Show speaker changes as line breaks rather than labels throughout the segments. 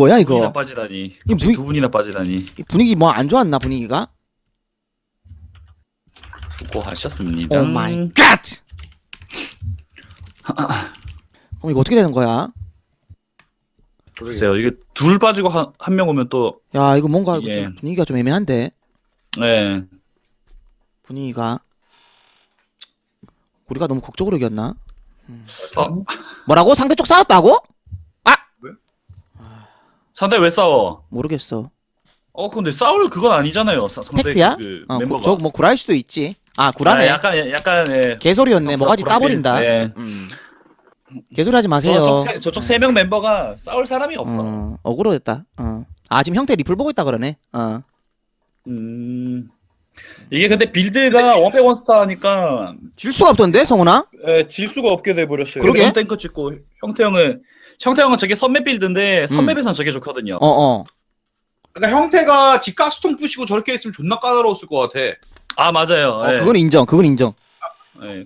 뭐야
두
이거?
빠지다니.
이
갑자기
분-
두 분이나 빠지다니.
이 분위기 뭐 안 좋았나 분위기가?
수고하셨습니다.
oh my God! 그럼 이거 어떻게 되는 거야?
글쎄요, 이게 둘 빠지고 한한명 오면 또
야 이거 뭔가 이거
예.
좀 분위기가 좀 애매한데
네.
분위기가 우리가 너무 극적으로 이겼나?
어,
뭐라고? 상대 쪽 싸웠다고?
상대 왜 싸워?
모르겠어.
어, 근데 싸울 그건 아니잖아요. 사- 상대
팩트야?
그
어,
멤버가.
저뭐 구라일 수도 있지. 아 구라네.
아, 약간 약간 예.
개소리였네. 뭐가지
구라-
따버린다.
네.
음. 개소리 하지 마세요.
저쪽 세, 저쪽 세 명 멤버가 싸울 사람이 없어.
어, 억울했다. 어. 아 지금 형태 리플 보고 있다 그러네. 어.
음. 이게 근데 빌드가 원팩 원스타 하니까
질 수가 없던데 성훈아?
에, 질 수가 없게 돼 버렸어요.
그러게.
형 탱크 찍고 형태 형은 형태 형은 저게 섬맵 build인데 섬맵에선 저게 좋거든요.
어 어.
그러니까 형태가 집 가스통 부시고 저렇게 했으면 존나 까다로웠을 것 같아.
아 맞아요.
어,
예.
그건 인정. 그건 인정.
예.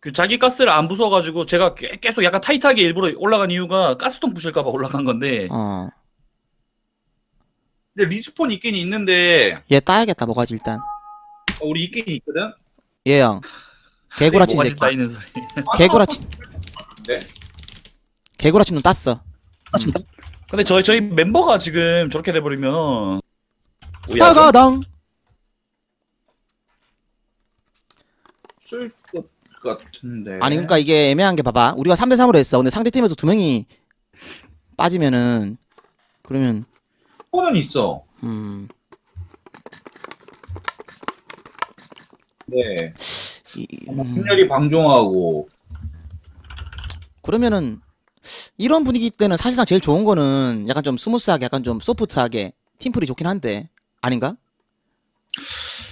그 자기 가스를 안 부숴가지고 제가 계- 계속 약간 타이트하게 일부러 올라간 이유가 가스통 부실까봐 올라간 건데
어.
근데 리스폰 있긴 있는데
얘 따야겠다. 뭐가지 일단.
어, 우리 있긴 있거든.
얘 형. 개구라치
뭐가
새끼.
따이는 소리.
개구라치.
네.
개구라치 눈 땄어.
근데 저희 저희 멤버가 지금 저렇게 돼버리면 뭐
사가당.
쓸것 같은데.
아니 그러니까 이게 애매한 게 봐봐. 우리가 3대 3으로 했어. 근데 상대 팀에서 두 명이 빠지면은 그러면
스폰은 있어.
음.
네.
이,
뭐
음.
분열이 방종하고
그러면은 이런 분위기 때는 사실상 제일 좋은 거는 약간 좀 스무스하게 약간 좀 소프트하게 팀플이 좋긴 한데 아닌가?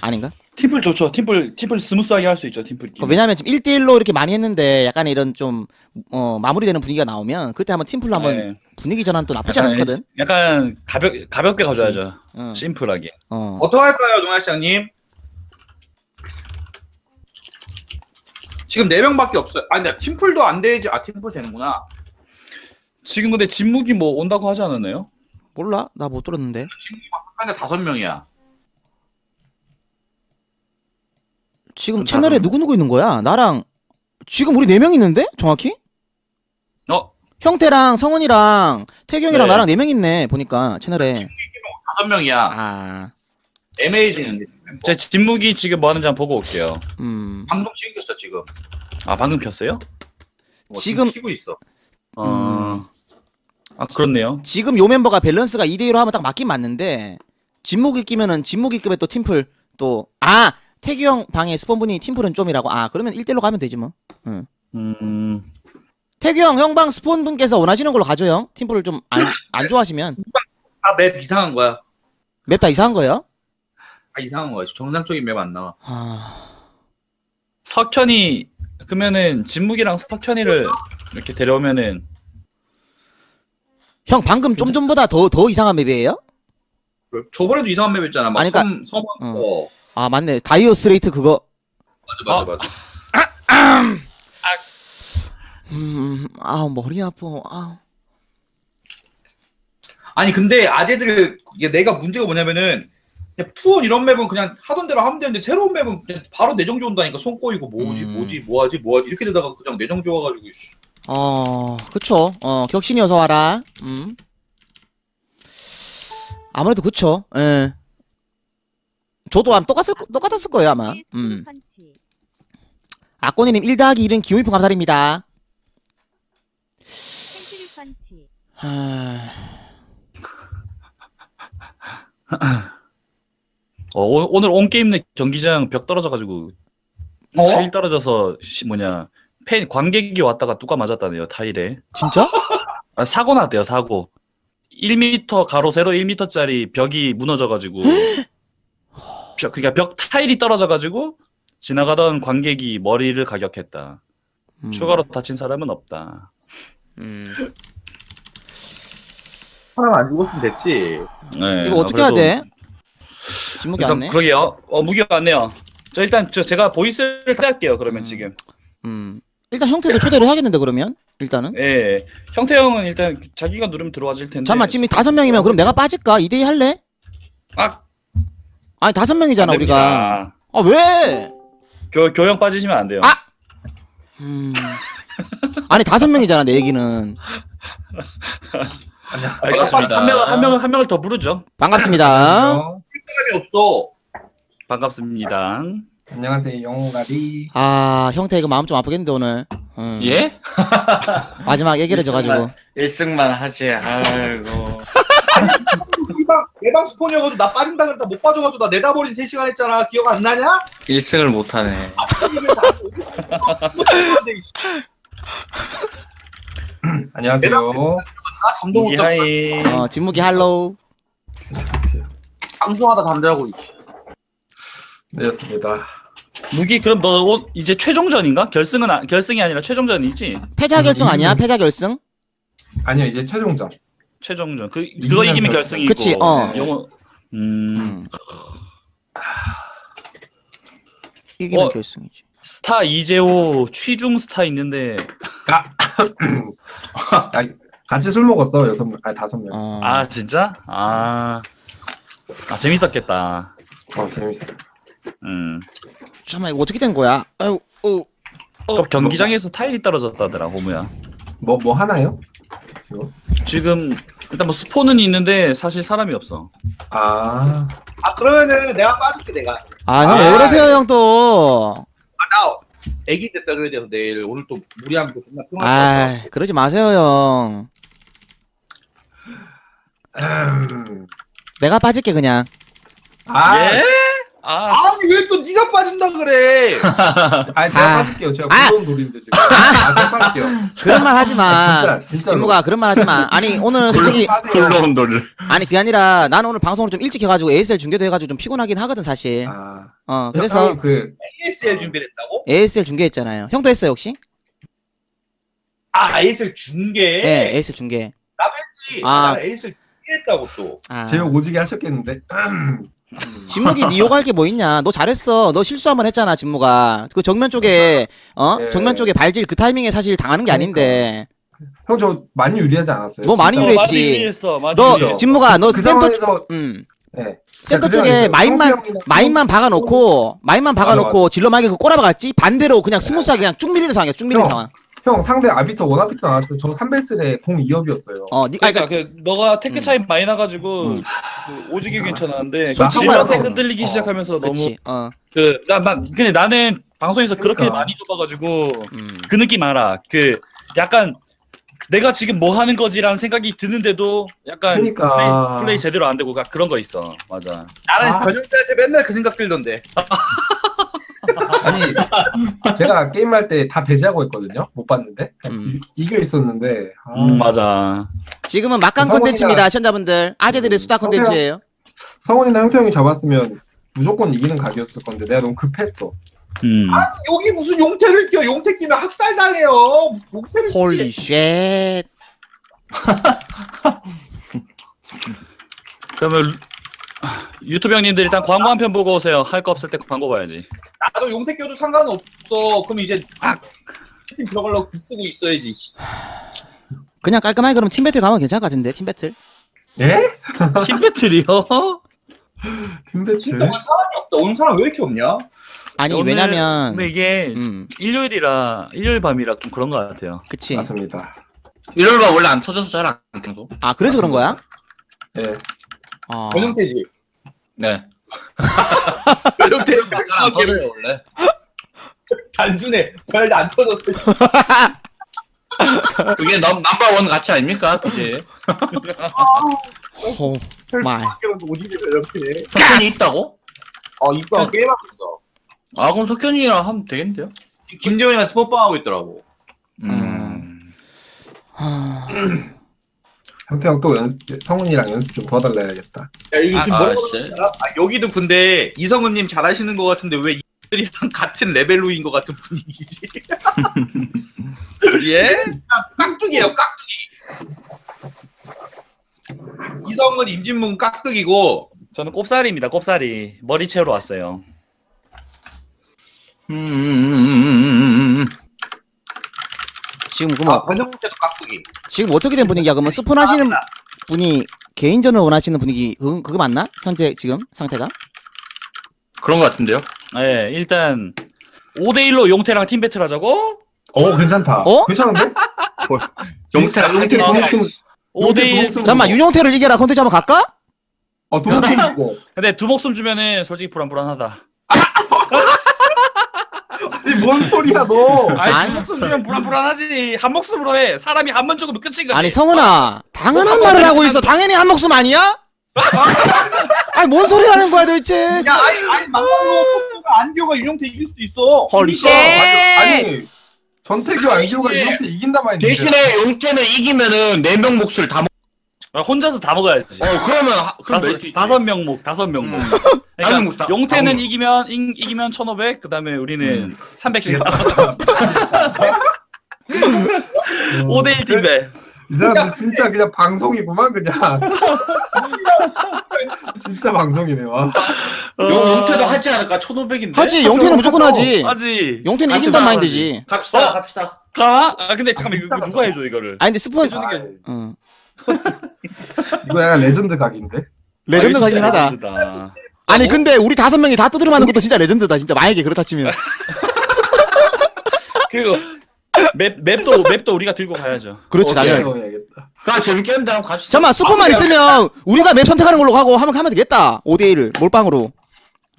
아닌가?
팀플 좋죠. 팀플 팀플 스무스하게 할 수 있죠. 팀플.
그 왜냐면 지금 1대1로 이렇게 많이 했는데 약간 이런 좀 어, 마무리되는 분위기가 나오면 그때 한번 팀플로 한번
네.
분위기 전환 또 나쁘지
약간,
않거든.
약간 가볍 가볍게 가져야죠.
어.
심플하게.
어.
어떻게 할까요, 동아 시장님? 지금 네 명밖에 없어요. 아니, 팀플도 안 되지. 아, 팀플 되는구나.
지금 근데 진묵이 뭐 온다고 하지 않았나요?
몰라? 나 못 들었는데.
하나 다섯 명이야.
지금 채널에
다섯
누구 누구 있는 거야? 나랑 지금 우리 네 명 있는데? 정확히?
어,
형태랑 성훈이랑 태경이랑
네.
나랑 네 명 있네. 보니까 채널에.
다섯 명이야.
아.
애매해지는데.
제 진묵이 지금 뭐 하는지 한번 보고 올게요.
음.
방송 챙겼어 지금.
아 방금 켰어요?
어,
지금-
키고 있어.
어.
음.
아 그렇네요.
지금 요 멤버가 밸런스가 2대 2로 하면 딱 맞긴 맞는데 진묵이 끼면은 진묵이급의 또 팀플 또 아, 태규 형 방에 스폰분이 팀플은 좀이라고. 아, 그러면 1대 1로 가면 되지 뭐. 응.
음.
태규 형, 형방 스폰분께서 원하시는 걸로 가죠, 형. 팀플을 좀 안 안 좋아하시면
아, 맵 이상한 거야.
맵 다 이상한 거예요?
아, 이상한 거야. 정상적인 맵 안 나와.
아.
석현이 그러면은 진묵이랑 석현이를 이렇게 데려오면은
형 방금 좀 전보다 더 더 이상한 맵이에요?
저번에도 이상한 맵 했잖아. 막
아니, 그러니까-
섬, 섬,
어.
어.
아, 맞네. 다이어 스트레이트 그거.
맞아, 맞아, 맞아.
음, 아, 머리 아파. 아.
아니 근데 아재들 이게 내가 문제가 뭐냐면은 그냥 투혼 이런 맵은 그냥 하던 대로 하면 되는데 새로운 맵은 그냥 바로 뇌정지 온다니까 손 꼬이고 뭐지
음.
뭐지 뭐하지 뭐하지 이렇게 되다가 그냥 뇌정지 와가지고 씨.
어, 그쵸. 어, 격신이 어서 와라. 음. 아무래도 그쵸. 예. 저도 아마 똑같을, 거- 똑같았을 거예요, 아마. 음.
펀치.
아꼬니님 1 더하기 1은 기호미품 감사드립니다. 하...
어, 오, 오늘 온 게임 내 경기장 벽 떨어져가지고
어?
타일 떨어져서 시, 뭐냐 팬 관객이 왔다가 뚜까 맞았다네요 타일에
진짜?
아, 사고 났대요 사고 1m 가로 세로 1m짜리 벽이 무너져가지고 벽 그러니까 벽 타일이 떨어져가지고 지나가던 관객이 머리를 가격했다
음.
추가로 다친 사람은 없다
음.
사람 안 죽었으면 됐지
네,
이거 어떻게
아,
해야 돼?
일단
왔네.
그러게요 어 무기가 왔네요 저 일단 저 제가 보이스를 할게요 그러면
음.
지금
음. 일단 형태도 초대를 해야겠는데 그러면 일단은.
예. 형태 형은 일단 자기가 누르면 들어와질 텐데.
잠깐만 지금 다섯 명이면 그럼 내가 빠질까? 2대2 할래?
아,
아니 다섯 명이잖아
안
우리가.
됩니다.
아 왜?
교 교형 빠지시면 안 돼요.
아! 음. 아니 다섯 명이잖아 내 얘기는.
알겠습니다. 한 명을 한 명을 한 명을 더 부르죠.
반갑습니다.
사람이 없어.
반갑습니다.
안녕하세요 영웅가리
아 형태 이거 마음 좀 아프겠는데 오늘. 음.
예?
마지막 얘기해줘가지고.
1승만 하지. 아이고.
내방 스폰이어가지고 나 빠진다 그랬다 못 빠져가지고 나 내다버린 3 시간 했잖아. 기억 안 나냐?
1승을 못 하네.
안녕하세요
아 잠도 못 자고
이하이.
어 진무기 할로우.
방송하다 잠자고 있어.
네였습니다
무기 그럼 너 오- 이제 최종전인가? 결승은 아, 결승이 아니라 최종전이지.
패자 결승 아니야? 패자 결승?
아니요 이제 최종전
최종전. 그 그거
이기면
이기면
결승.
결승이고.
그치, 어.
영어 음.
이기는
어.
결승이지.
스타 이재호 취중 스타 있는데
아, 같이 술 먹었어 여섯 명 아니 다섯 명
어.
아 진짜? 아. 아 재밌었겠다.
어, 재밌었어
음.
잠깐만 이거 어떻게 된 거야? 아유, 어,
그 경기장에서 타일이 떨어졌다더라 호무야.
뭐 뭐 하나요?
지금 일단 뭐 스포는 있는데 사실 사람이 없어.
아
아 그러면은 내가 빠질게 내가.
아, 형 왜
아,
그러세요, 형 또?
아나 애기 됐다 그래야 돼서 내일 오늘 또 무리하면 또 존나 것
아. 그러지 마세요, 형.
음.
내가 빠질게 그냥.
아,
예? 아.
아니 왜 또 네가 빠진다 그래?
아니 제가
아.
빠질게요 제가
아.
부러운 돌인데 지금 아 제가 빠질게요
그런 말 하지 마.
진짜 진짜
진무가 그런 말 하지 마. 아니 오늘 솔직히
굴러온 돌을.
아니 그게 아니라 나는 오늘 방송을 좀 일찍 해가지고 ASL 중계도 해가지고 좀 피곤하긴 하거든 사실.
아
어 그래서
그
ASL 준비를 했다고?
ASL 중계했잖아요. 형도 했어요 혹시?
아 ASL 중계.
네, ASL 중계.
했지.
아.
아 ASL 중계했다고 또.
아,
제육 오지게 하셨겠는데
진무기 니 욕할 게 뭐 있냐? 너 잘했어. 너 실수 한 번 했잖아, 진무가. 그 정면 쪽에 어
네.
정면 쪽에 발질 그 타이밍에 사실 당하는 게 아닌데.
형 저 많이 유리하지 않았어요?
뭐 많이
진짜?
유리했지.
많이 유리했어. 많이
너
유리했어.
진무가 너
그
센터
상황에서
음
네.
센터
그
쪽에 마인만 마인만 박아놓고 마인만 박아놓고 질러마게 그 꼬라박았지 반대로 그냥 스무스하게 그냥 쭉 밀리는 상황이야 쭉 밀리는
형.
상황
형 상대 아비터 원아비터 나왔을 때 저 3베이스에 공 2업이었어요.
어 니, 아니,
그러니까
그러니까
그 너가 테크 차이 많이 나가지고
음.
그 오지게 괜찮았는데
솔직히
지라세
말해서-
흔들리기
어.
시작하면서 너무
그치 어
그나 근데 나는 방송에서 그렇게
그러니까.
많이 좁아가지고
음.
그 느낌 알아. 그 약간 내가 지금 뭐 하는 거지라는 생각이 드는데도 약간
그러니까.
플레이, 플레이 제대로 안 되고 가- 그런 거 있어. 맞아.
나는
아.
변형자한테 맨날 그 생각 들던데.
아니 제가 게임할 때 다 배제하고 있거든요. 못 봤는데
음.
이, 이겨 있었는데 아,
음, 맞아.
지금은 막강 컨텐츠입니다 시청자분들 아재들의 수다 컨텐츠예요
성훈이나 형태 형이 잡았으면 무조건 이기는 각이었을 건데 내가 너무 급했어.
음.
여기 무슨 용태를 끼워? 용태 끼면 학살 당해요. 용태를
holy shit
그러면 루- 유튜브 형님들 일단 광고 한 편 보고 오세요. 할 거 없을 때 광고 봐야지.
나도 용태 껴도 상관은 없어. 그럼 이제 팀 들어가려고 글 쓰고 있어야지.
그냥 깔끔하게 그럼 팀 배틀 가면 괜찮을 것 같은데 팀 배틀
예?
팀 배틀이요?
팀배치.
진짜 사람이 없다. 오늘 사람 왜 이렇게 없냐?
아니
오늘-
왜냐면
근데 이게
음
일요일이라 일요일 밤이라 좀 그런 것 같아요.
그치
맞습니다.
이럴 바 원래 안 터져서 잘안 켜도.
아 그래서 그런 거야
예.
어
변형태지.
네.
변형태
잘안 터져요 원래.
단순해. 별안 터졌어.
그게 넘 넘버 원 가치 아닙니까? 그지?
oh my 변형태.
석현이 있다고?
어 있어. 게임하고 있어.
아 그럼 석현이랑 하면 되겠는데요?
김재훈이랑 스폰빵 하고 있더라고.
음.
하...
형태 형또 연습 성훈이랑 연습 좀 도와달라 해야겠다.
야 이거
아,
지금
아,
뭐라고
씨.
그러지 않아? 아, 여기도 근데 이성은님 잘하시는 것 같은데 왜 이들이랑 같은 레벨로인 것 같은 분위기지?
예?
깍두기예요, 깍두기. 이성은 임진묵은 깍두기고
저는 꼽사리입니다. 꼽사리 머리 채우러 왔어요.
음, 음, 음, 음, 음, 음.
지금
아,
그뭐
변형태도 깍두기.
지금 어떻게 된 분위기야? 그러면 스폰 하시는 분이 개인전을 원하시는 분위기 그거, 그거 맞나? 현재 지금 상태가?
그런 것 같은데요?
예, 일단 5대 1로 용태랑 팀 배틀 하자고?
어 괜찮다.
어?
괜찮은데?
용태랑
용태 두목숨
5대1
두목숨
잠깐만 윤용태를 이겨라 콘텐츠 한번 갈까?
어 두목숨 주고.
근데 두 목숨 주면은 솔직히 불안불안하다
뭔 소리야 너?
아니
아니.
두 목숨 주면 불안불안하지 한 목숨으로 해 사람이 한 번 죽으면 끝인 거지
아니 성은아 당연한 말을 하고 있어 당연히 한 목숨 아니야? 아니 뭔 소리 하는 거야 도대체
야, 아니, 아니, 막말로 폭스가 안교가 윤용태 이길 수도 있어.
헐리 씨
아니 전태규
이게
이렇게 이긴단 말인데.
대신에 용태는 이기면은 네명 몫을 다 먹.
아, 혼자서 다 먹어야지
어 그러면 하- 그럼
다섯. 다섯 명목 다섯 명목
음.
그러니까
명목 다-
용태는
다
이기면 이, 이기면 1500 그다음에 우리는
음.
300씩 5대 1 팀배
이 사람들 진짜 그냥 방송이구만 그냥. 진짜 방송이네 와.
용, 용태도 하지 않을까? 1,500인데.
하지 용태는 무조건 하지
하지
용태는 이긴단 마인드지
갑시다
어?
갑시다.
가? 아 근데 잠깐만 이거, 이거 누가 해줘 이거를
아니 근데 스폰
해주는 게
어.
이거 약간 레전드 각인데.
레전드
아,
가긴
진짜
하다
레전드다.
아니 근데 우리 다섯 명이 다 두드려 맞는 것도 진짜 레전드다 진짜 만약에 그렇다 치면
그리고 맵 맵도 맵도 우리가 들고 가야죠
그렇지
어,
당연히.
그 재밌겠는데 한번 갑시다.
잠깐만 스폰만 있으면 우리가 맵 선택하는 걸로 가고 하면 하면 되겠다 5대1 몰빵으로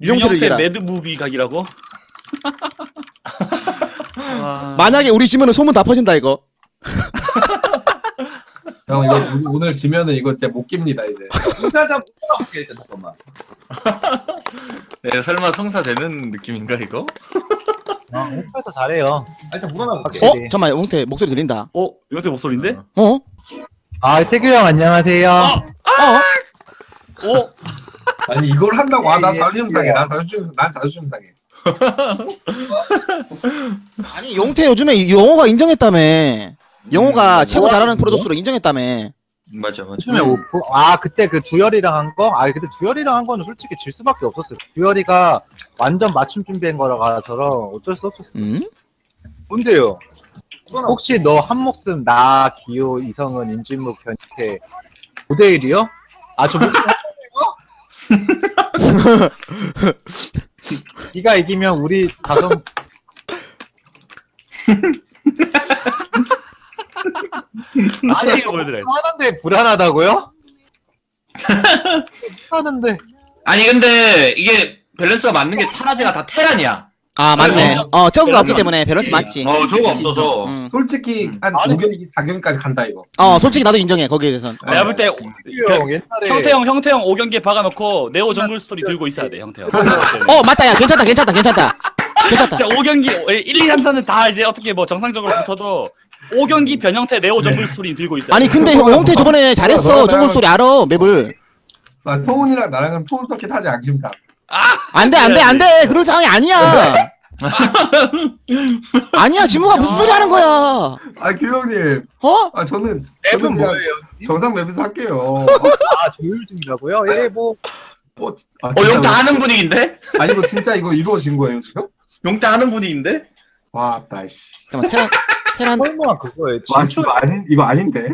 윤용태를
윤용태
이겨라
매드 무비 각이라고? 아,
만약에 우리 지면은 소문 다 퍼진다 이거
형 이거 오늘 지면은 이거 진짜 못 깁니다 이제.
인사자 못 따라볼게, 일단 잠깐만.
네, 설마 성사 되는 느낌인가 이거?
아, 오빠도 잘해요.
아, 일단 물어나 볼게.
어?
확실히.
잠깐만 용태 목소리 들린다
어? 윤용태 목소리인데?
어?
아, 태규 형 안녕하세요.
어?
어?
아니 이걸 한다고 아나
예,
자존심
예.
상해. 나 자존심 난 자존심 상해.
아니 용태 요즘에 이 영호가 인정했다며 영호가
뭐
최고 잘하는? 프로듀스로 인정했다며
맞아 맞아.
요즘에 오프- 아, 그때 그 주열이랑 한 거? 아, 근데 주열이랑 한 거는 솔직히 질 수밖에 없었어요. 주열이가 완전 맞춤 준비한 거라 가서 어쩔 수 없었어.
음?
근데요,
물어나볼게.
혹시 너 한 목숨 나, 기호, 이성은, 임진묵, 변태 5대 1이요? 아, 저 목숨 네가 이기면 우리 다섯
아니 이거 보여드려야지
하는데 불안하다고요? 하는데
아니 근데 이게 밸런스가 맞는 게 타라지가 다 테란이야.
아 맞네
어.
어 저그가 없기 때문에 밸런스 맞지
어 저그 없어서.
음.
솔직히 한
아니.
5경기 4경기까지 간다 이거.
어 솔직히 나도 인정해 거기에 대해선
내가 볼때
형 옛날에
형태형 형태형 5경기에 박아놓고 네오 정글 스토리 들고 있어야 돼 형태형
어 맞다 야 괜찮다 괜찮다 괜찮다 괜찮다
진짜 5경기 1, 2, 3, 4는 다 이제 어떻게 뭐 정상적으로 붙어도 5경기 변형태 네오 정글 스토리 들고 있어야
아니
돼
근데 형, 형태 저번에 잘했어 정글 스토리 알아 맵을
아, 성훈이랑 나랑은 투어 서킷 하지 양심상.
안돼 안돼 안돼 그럴 상황이 아니야 아니야 지무가 무슨 소리 하는 거야
아 규형님.
어?
아 저는
앱은
저는 그냥
뭐예요?
정상 맵에서 할게요.
아 조율 중이라고요? 예, 뭐
어, 아,
어
진짜
용태
왜-
하는 분위기인데?
아니 이거 진짜 이거 이루어진 거예요 지금?
용태 하는 분위기인데?
와, 나씨.
잠깐만 테란 테란
설마 그거예요.
와,
진짜
이거 아닌 이거 아닌데?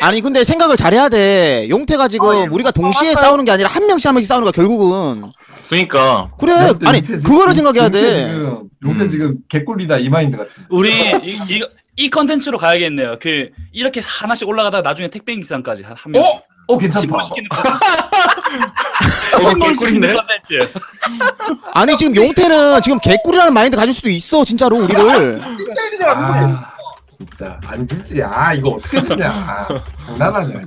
아니 근데 생각을 잘해야 돼 용태가 지금 우리가 동시에 싸우는 게 아니라 한 명씩 한 명씩 싸우는 거야 결국은
그러니까.
그래
용태
아니
지금-
그거를 생각해야
용태
돼
지금 용태
음.
지금 개꿀리다 이 마인드 같은.
우리 이, 이, 이 컨텐츠로 가야겠네요 그 이렇게 하나씩 올라가다 나중에 택배 기상까지 한, 한 명씩
어 괜찮다.
신고시키는
개꿀인데?
아니 지금 용태는 지금 개꿀이라는 마인드 가질 수도 있어 진짜로 우리를
아 진짜 안 지지. 아 이거 어떻게 지냐? 아, 장난하냐?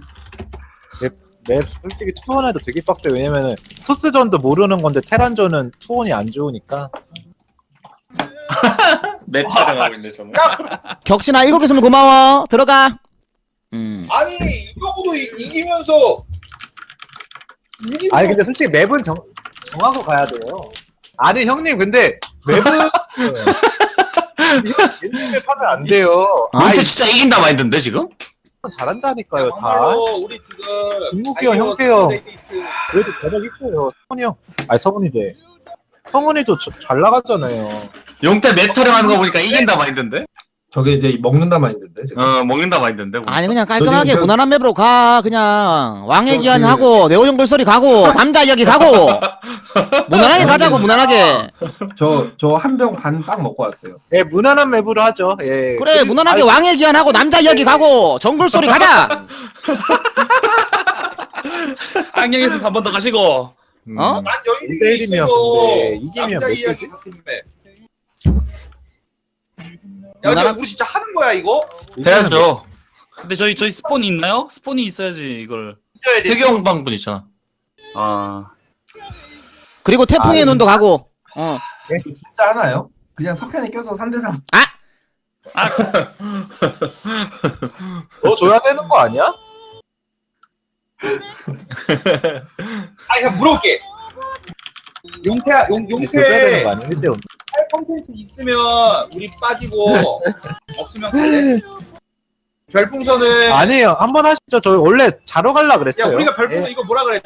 맵 솔직히 투원해도 되게 빡세요. 왜냐면은 소스전도 모르는 건데 테란전은 투원이 안 좋으니까.
맵 촬영하고 있네 저는.
격신아 일곱 개 주면 고마워 들어가 음
아니, 이거도 이- 이기면서. 이기면서.
아니 근데 솔직히 맵은 정, 정하고 가야 돼요. 아니 형님 근데 맵은 맵 하면 안 돼요. 아
용태 진짜 이긴다 마인드인데 지금?
잘한다니까요 다.
정말로 우리 지금.
김국기 형, 형태 형. 그래도 대박 있어요. 성훈이 형. 아니 성훈이래. 성훈이도 저- 잘 나갔잖아요.
용태 맵 촬영하는 거 보니까 이긴다 마인드인데?
저게 이제 먹는다 마인드인데 지금.
어 먹는다 마인드인데. 뭐.
아니 그냥 깔끔하게
저-
무난한 맵으로 가 그냥 왕의
저
기한
그-
하고 네오정글 소리 가고 남자 이야기 가고 무난하게 가자고 무난하게
저저 한 병 반 빵 먹고 왔어요.
예, 무난한 맵으로 하죠. 예.
그래
그리고-
무난하게
아니,
왕의 기한 하고 남자 이야기 가고 정글 소리 가자
악령에서 한 번 더 가시고.
음.
어?
난 여기
이대 일이면 근데 이기면
남자
몇
이야기
개지?
맵. 야,
무난한-
우리 진짜 하는 거야 이거?
해야죠.
근데 저희 저희 스폰이 있나요? 스폰이 있어야지 이걸.
태경 방분 있잖아.
아
그리고 태풍의
아,
눈도 가고 어
이거 진짜 하나요? 그냥 석현이 껴서 3대 3.
너 줘야 되는 거 아니야?
아니 그냥 물어볼게. 용태 용
네, 줘야 되는
용태
거 아니야? 1대 5.
할 컨텐츠 있으면 우리 빠지고 없으면 갈래? 별풍선은
아니에요. 한 번 하시죠. 저 원래 자러 갈라
야
그랬어요.
우리가 별풍선
예.
이거 뭐라 그래?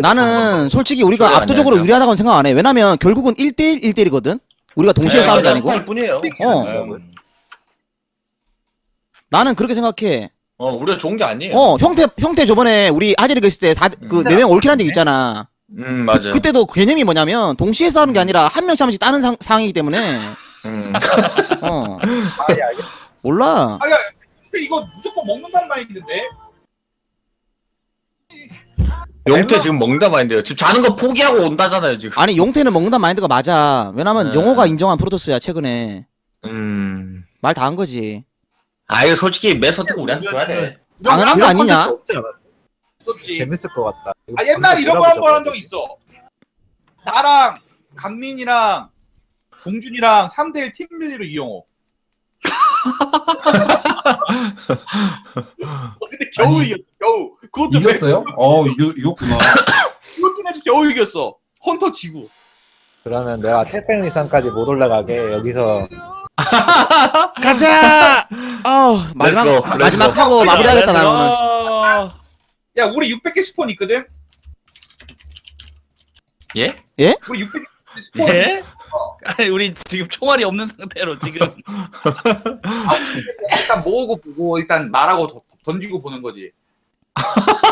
나는 솔직히 우리가
네,
압도적으로
안녕하세요.
유리하다고는 생각 안 해 왜냐면 결국은 1대1 1대1이거든 우리가 동시에
네,
싸우는 게. 아니고
할 뿐이에요.
어
음.
나는 그렇게 생각해
어 우리가 좋은 게 아니에요.
어 형태 형태 저번에 우리 아재리그 있을 때 그 네 명 올킬한 적 있잖아
음 맞아요.
그, 그때도 개념이 뭐냐면 동시에 싸우는 게 아니라 한 명씩 한 명씩 따는 상, 상황이기 때문에
음.
어
아니 알겠.
몰라
아야 근데 이거 무조건 먹는다는 말인데.
용태 지금 먹는다 마인드예요. 지금 자는 거 포기하고 온다잖아요 지금.
아니 용태는 먹는다 마인드가 맞아 왜냐면
네.
용호가 인정한 프로토스야 최근에
음.
말 다 한 거지
아 이거 솔직히 맵 선택 우리한테 줘야 돼.
당연한 거 아니냐
없었지.
재밌을 것 같다.
아 옛날 이런 거 한 번 한 적. 있어. 나랑 강민이랑 봉준이랑 3대1 팀밀리로 이용호. 어, 근데 겨우
아니,
이겼어. 겨우. 그것도 왜
이겼어요? 어 이거 이겼구나.
이것도 겨우 이겼어. 헌터 지구.
그러면 내가 태평리산까지 못 올라가게 여기서
가자 어 마지막
Let's go, let's
마지막
go.
하고 마무리하겠다 나는 오늘
오늘.
야 우리 600개 스폰 있거든.
예?
우리 600개 스폰.
예? 아니 우리 지금 총알이 없는 상태로 지금
일단 모으고 보고 일단 말하고 더- 던지고 보는 거지.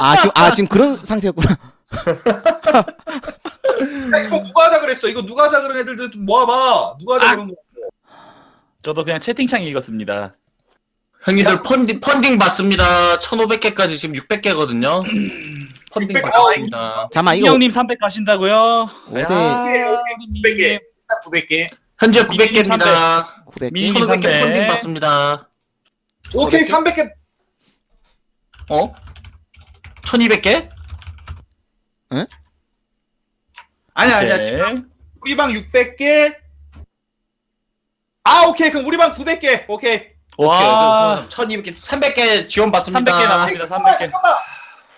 아 지금 아 지금 그런 상태였구나
야, 이거 누가 하자 그랬어? 이거 누가 하자 그런 애들도 좀 모아봐. 누가 하자
아.
그런 거.
저도 그냥 채팅창 읽었습니다.
형님들 펀딩 펀딩 받습니다. 1,500개까지 지금 600개거든요. 펀딩
600
받습니다.
잠깐만 이거
이형님 300 가신다고요?
어디?
야,
오케이, 900개. 딱 900개.
현재
미니
900개입니다.
900개
미니
1,500개
300.
펀딩 받습니다.
오케이 300개.
어? 1,200개?
아니 야 아니야.
오케이.
지금 우리 방 600개. 아 오케이 그럼 우리 방 900개. 오케이.
와,
1,200개, 300개 지원 받습니다.
300개 남았습니다.
잠깐만,
300개.
잠깐만.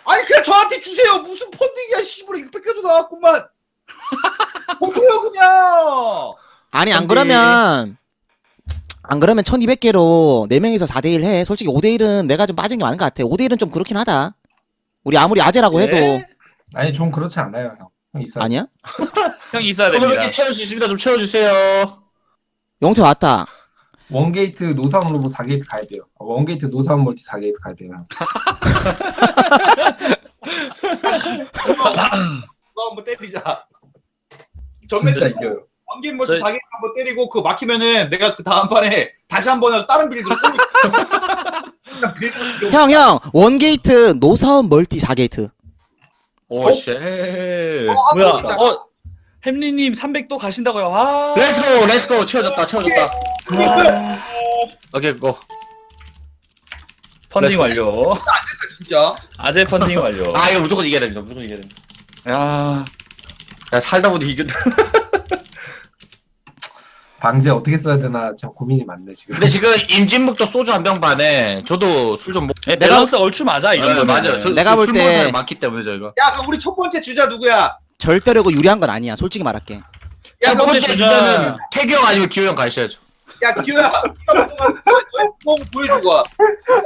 아니 그냥 저한테 주세요. 무슨 펀딩이야 씨부라 600개도 나왔구만. 뭐 줘요 그냥.
아니 안 그러면 안 그러면 1200개로 4명이서 4대1 해 솔직히 5대1은 내가 좀 빠진 게 많은 것 같아 5대1은 좀 그렇긴 하다 우리 아무리 아재라고 해도
예?
아니 좀 그렇지 않아요 형. 형 있어요.
아니야?
형이 있어야 됩니다.
1,500개 채울 수 있습니다. 좀 채워주세요.
용태 왔다
원게이트 노사업 로보 4게이트 가입해요. 어, 원게이트 노사업 멀티 4게이트 가입해요.
너 한번 때리자. 전매
진짜 이겨요.
왕긴 멀티
저희-
자기 한번 때리고 그거 막히면은 내가 그 다음 판에 다시 한 번 다른 빌드로 지금
형 형 원게이트 노사업 멀티 4게이트
오, shit.
어,
뭐야? 어, 햄리님 300도 가신다고요? 아,
let's go, let's go. 채워졌다, 채워졌다. 오케이, go.
펀딩
let's go.
완료.
진짜.
아재 펀딩 완료.
아, 이거 무조건 이겨야 됩니다. 무조건 이겨야 됩니다.
야,
야, 살다 보니 이겨.
방제 어떻게 써야 되나 참 고민이 많네 지금.
근데 지금 임진묵도 소주 한 병 반에 저도 술 좀 먹.
네, 밸런스 얼추 맞아 이
네,
정도면.
맞아요. 저,
내가
저볼술
때-
사람이 많기 때문에 저희가.
야 그럼 우리 첫 번째 주자 누구야?
절대로 유리한 건 아니야 솔직히 말할게
야첫 번째
주자.
주자는 태규 형 아니면 기호 형 가셔야죠.
야 기호야. 뭐 보여줘 봐.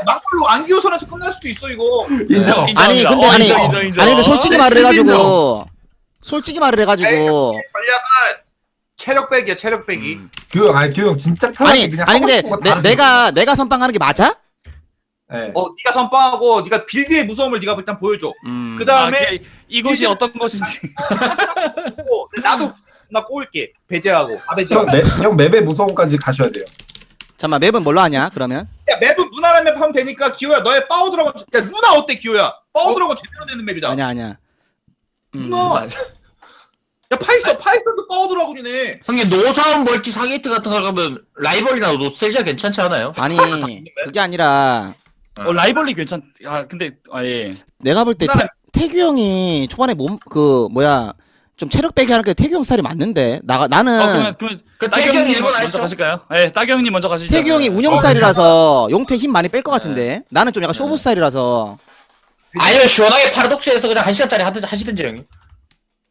막걸로 안 기호 선에서 끝날 수도 있어 이거.
인정.
인정,
아니. 근데
어,
아니
인정, 인정, 인정.
아니 근데 솔직히
네,
말을. 해가지고 솔직히 말을 해가지고
전략은 체력 빼기야 체력 빼기.
음.
규영 아니 규영 진짜 편하게
아니
그냥
아니 근데 내,
다
내가 내가 선빵하는 게 맞아?
네.
어 네가 선빵하고 네가 빌드의 무서움을 네가 일단 보여줘.
음.
그 다음에
아, 그- 이곳이 어떤 것인지.
어, 나도 나 꼬을게 배제하고 아
형,
배제하고.
맵, 형 맵의 무서움까지 가셔야 돼요.
잠깐만 맵은 뭘로 하냐 그러면?
야 맵은 무난한 맵 하면 되니까 기효야 너의 파워 드라곤 야 누나 어때 기호야? 파워 드라곤 제대로 되는 맵이다.
아니야 아니야. 음.
누나. 야 파이썬 파이썬도 파워 드라곤이네.
형님 노사운 멀티 사게이트 같은 거 가면 라이벌리나 노스텔지아 괜찮지 않아요?
아니 그게 아니라
어, 라이벌리 괜찮. 아 근데 아 예.
내가 볼때
누나는
태규 형이 초반에 몸 그 뭐야 좀 체력 빼기 하는 게 태규 형 스타일이 맞는데 나 나는
어 그러면 그러면
그
따경
태경이
형님
일본
먼저
아시죠?
가실까요? 예, 따경 형님 먼저 가시죠.
태규 형이 운영
어,
스타일이라서 용태 힘 많이 뺄 것 같은데 나는 좀 약간 쇼부 스타일이라서
아니면 시원하게 파라독스에서 그냥 한 시간짜리 하든지 하시든지 형님.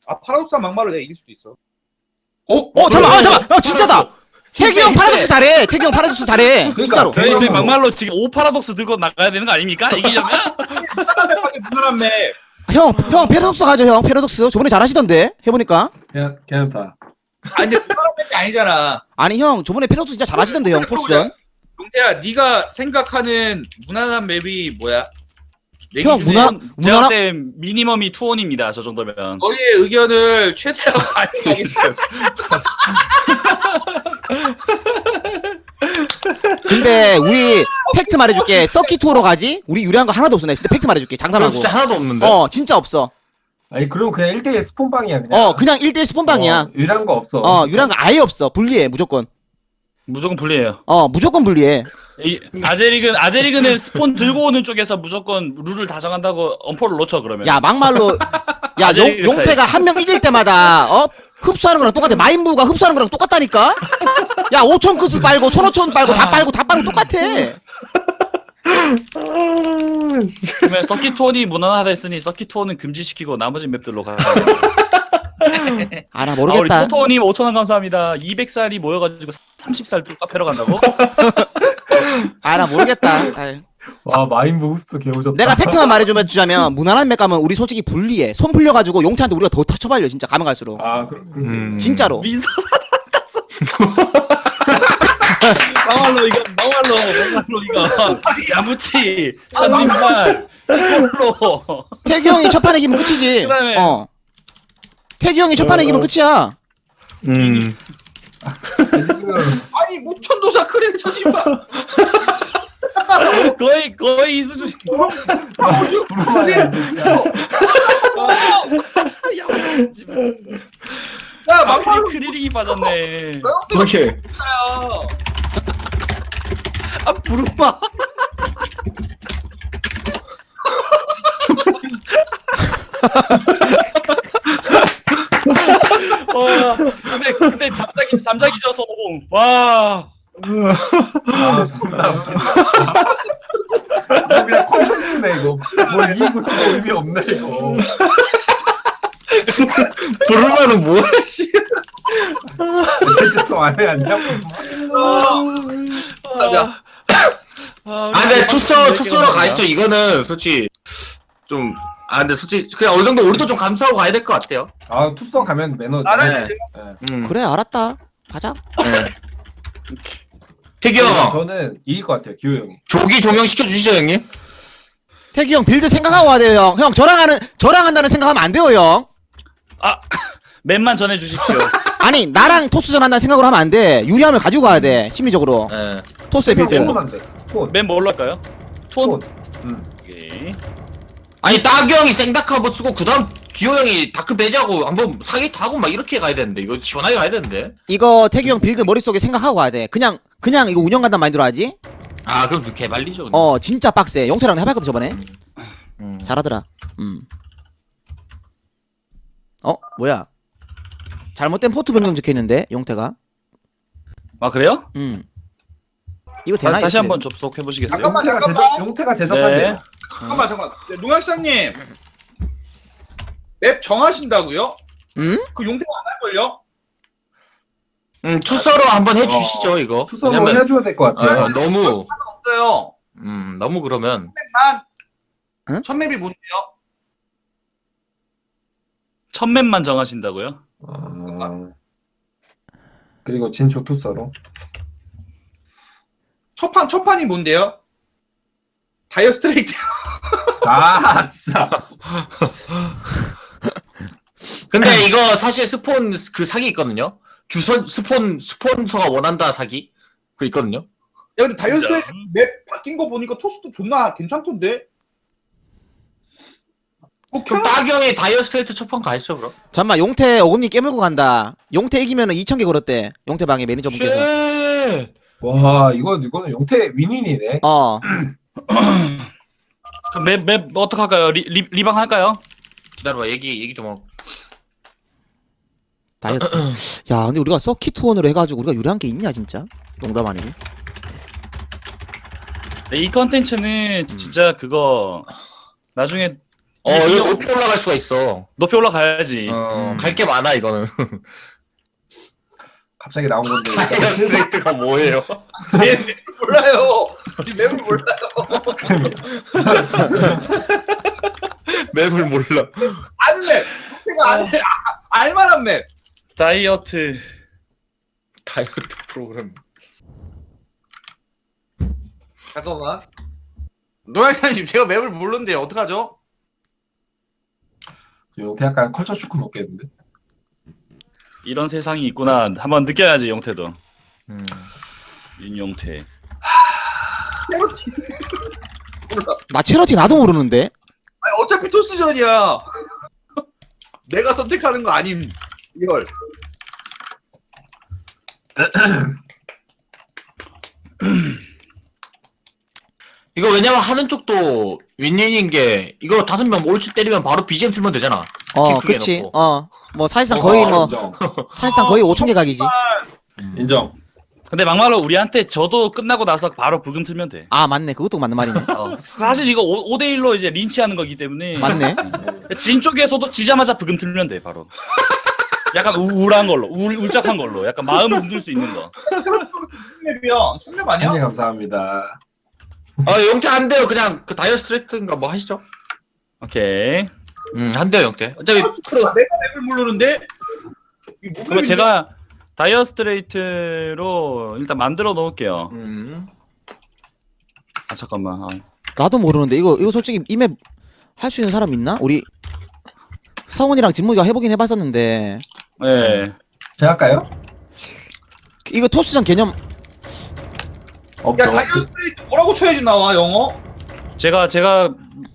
아 파라독스한 막말로 내가 이길 수도 있어.
어?
어 잠깐 아 잠깐 어 진짜다 태규 형 파라독스 잘해 태규 형 파라독스 잘해 진짜로
저희 지금 막말로 지금 오 파라독스 들고 나가야 되는 거 아닙니까? 이기려면?
맵.
형형 패러독스 가죠 형 패러독스 저번에 잘하시던데 해 보니까
그냥 괜찮다.
아 근데 맵이 아니잖아.
아니 형 저번에 패러독스 진짜 잘하시던데 형 토스전
용태야 네가 생각하는 무난한 맵이 뭐야? 내기
형, 무난-
제가 때 미니멈이 투원입니다. 저 정도면.
너의 의견을 최대한 반영하겠다.
근데 우리 팩트 말해줄게 서킷 투어로 가지 우리 유리한 거 하나도 없어 내가 진짜 팩트 말해줄게 장담하고
진짜 하나도 없는데.
어 진짜 없어
아니 그럼 그냥 1대1 스폰빵이야 그냥.
어 그냥 1대1 스폰빵이야
어, 유리한 거 없어.
어 유리한 거 아예 없어 불리해 무조건
무조건 불리해요.
어 무조건 불리해
이, 아제리그 아제리그는 스폰 들고 오는 쪽에서 무조건 룰을 다 정한다고 엄포를 놓죠 그러면.
야 막말로 야
아재리
용, 용태가 한 명 이길 때마다 어 흡수하는 거랑 똑같아 마인부우가 흡수하는 거랑 똑같다니까 야 오천크스 빨고 손오천 빨고 다 빨고 다 빨고 똑같아
그러면 서킷 투원이 무난하다 했으니 서킷 투원은 금지시키고 나머지 맵들로 가야 돼.
아나
아, 우리
모르겠다
토토님 5천 원 감사합니다. 200살이 모여가지고 30살 또 카페로 간다고?
아 나 모르겠다 아유.
와 마인부우 흡수 개오졌다.
내가 팩트만 말해주면 주자면 무난한 맵 가면 우리 솔직히 불리해. 손 풀려가지고 용태한테 우리가 더 쳐발려 진짜. 가면 갈수록.
아 그, 그,
음.
진짜로.
미스터 막말로 이거. 막말로 막말로 이거. 야무치 천진발. 로.
태규 형이 첫 판에 이기면 끝이지.
그다음에-
어. 태규 형이 첫 판에 이기면 끝이야.
음.
아니 무천도사 크레 천신발.
거의 거의 이 수준
돼.
야무치 천진발
야
아,
막말로
크리- 크리링이 빠졌네.
오케이.
야.
아 부르마. 와 근데 근데 잠자기 잠자기 져서 와
아 존나 웃긴다. 이거 그냥 콘텐츠네 이거. 뭐 이기고 치고 의미 없네 이거.
부르마는 뭐야 씨.
콘텐츠 또 안에 안 잡고.
맞아.
아,
아 근데 투서 투서로 가시죠. 이거는 솔직히 좀. 아 근데 솔직히 그냥 어느 정도 우리도 좀 감수하고 가야 될 것 같아요.
아 투성 가면 매너.
나는
네. 음.
그래 알았다 가자
네. 태기 형,
저는 이길 것 같아요 기호 형이.
조기 종영 시켜 주시죠 형님.
태규 형 빌드 생각하고 와야 돼요 형. 형 저랑 하는 저랑 한다는 생각하면 안 돼요 형.
아 맵만 정해 주십시오
아니 나랑 토스전 한다는 생각으로 하면 안 돼. 유리함을 가지고 가야 돼 심리적으로.
네.
토스의 빌드.
맵 뭘로 할까요? 투원
톤. 음.
오케이
아니 따기 형이 생다카보 쓰고 그다음 기효 형이 다크 배제하고 한번 사기 타고 막 이렇게 가야 되는데 이거 시원하게 가야 되는데.
이거 태규 형 빌드 머릿속에 생각하고 가야 돼. 그냥 그냥 이거 운영 간단 마인드로 하지.
아 그럼 그 개발리죠. 그냥.
어 진짜 빡세. 용태랑 내가 해봤거든 저번에.
음.
잘하더라. 음. 어 뭐야? 잘못된 포트 변경 적혀 있는데 용태가.
아 그래요?
음. 이거 되나?
다, 시
이거
한번 접속해 보시겠어요?
잠깐만, 잠깐만.
용태가 제작한대요.
네.
잠깐만 잠깐. 농약사님 맵 정하신다고요?
음?
그 용태가 안 할걸요?
음 투서로 한번
어.
해주시죠 이거.
투성으로
왜냐면
해줘야 될것
어,
같아요.
너무
없어요.
음 너무 그러면
맵만
응?
첫 맵이 뭔데요?
첫 맵만 정하신다고요?
아, 그리고 진초 투서로.
첫 판, 첫 판이 뭔데요? 다이어 스트레이트.
아 진짜.
근데 이거 사실 스폰 그 사기 있거든요. 주선 스폰 스폰서가 원한다 사기 그 있거든요.
야, 근데 맵 바뀐 거 보니까 토스도 존나 괜찮던데? 뭐,
그럼
평...
따경이 다이어 스트레이트 첫판 가시죠 그럼.
잠만 용태 어금니 깨물고 간다. 용태 이기면은 2천 개 걸었대. 용태 방에 매니저분께서.
shit.
와 이거 이거는 용태 윈윈이네.
어.
그럼 맵, 맵 어떡할까요? 리, 리, 리방 할까요?
기다려봐 얘기 얘기 좀 하고.
다이어트. 야, 근데 우리가 서킷 투원으로 해가지고 우리가 유리한 게 있냐 진짜? 농담 아니고.
네, 이 컨텐츠는 진짜 그거 나중에
어 이거 높이 올라갈 수가 있어.
높이 올라가야지.
어,
음.
갈게 많아 이거는.
갑자기 나온 건데.
다이어 스트레이트가 뭐예요?
몰라요. 지금 맵을 몰라요.
맵을 몰라.
아는 맵. 제가 아는 맵. 아, 알만한 맵.
다이어트
다이어트 프로그램.
잠깐만. 노약사님 제가 맵을 모르는데 어떡하죠?
용태 약간 컬처 쇼크 먹겠는데.
이런 세상이 있구나. 한번 느껴야지 용태도.
음.
윤용태.
몰라.
나 체러티 나도 모르는데.
아니, 어차피 토스전이야. 내가 선택하는 거 아님. 이걸.
이거 왜냐면 하는 쪽도 윈윈인 게 이거 다섯 명 올킬 때리면 바로 BGM 틀면 되잖아.
어, 그치.
해놓고.
어. 뭐 사실상 거의 뭐
인정.
사실상 거의 5천 개 각이지.
인정.
근데 막말로 우리한테 저도 끝나고 나서 바로 부금 틀면 돼.
아 맞네. 그것도 맞는 말이네.
어, 사실 이거 5, 대 1로 이제 린치하는 거기 때문에
맞네.
진 쪽에서도 지자마자 부금 틀면 돼 바로. 약간 우울한 걸로, 울, 울적한 걸로, 약간 마음 흔들 수 있는 거.
맵이야. 손맵 아니야?
네, 감사합니다.
아 용태 안 돼요. 그냥 그 다이어 스트레이트인가 뭐 하시죠.
오케이.
음, 안 돼요 용태. 어차피
내가 맵을 모르는데. 맵인데?
제가 다이어 스트레이트로 일단 만들어 놓을게요.
음.
아 잠깐만. 아,
나도 모르는데 이거 이거 솔직히 이 맵 할 수 있는 사람 있나? 우리 성훈이랑 진묵이가 해보긴 해봤었는데
네.
제가 할까요?
이거 토스전 개념
없죠.
야 다이어 스트레이트 뭐라고 쳐야지 나와 영어?
제가 제가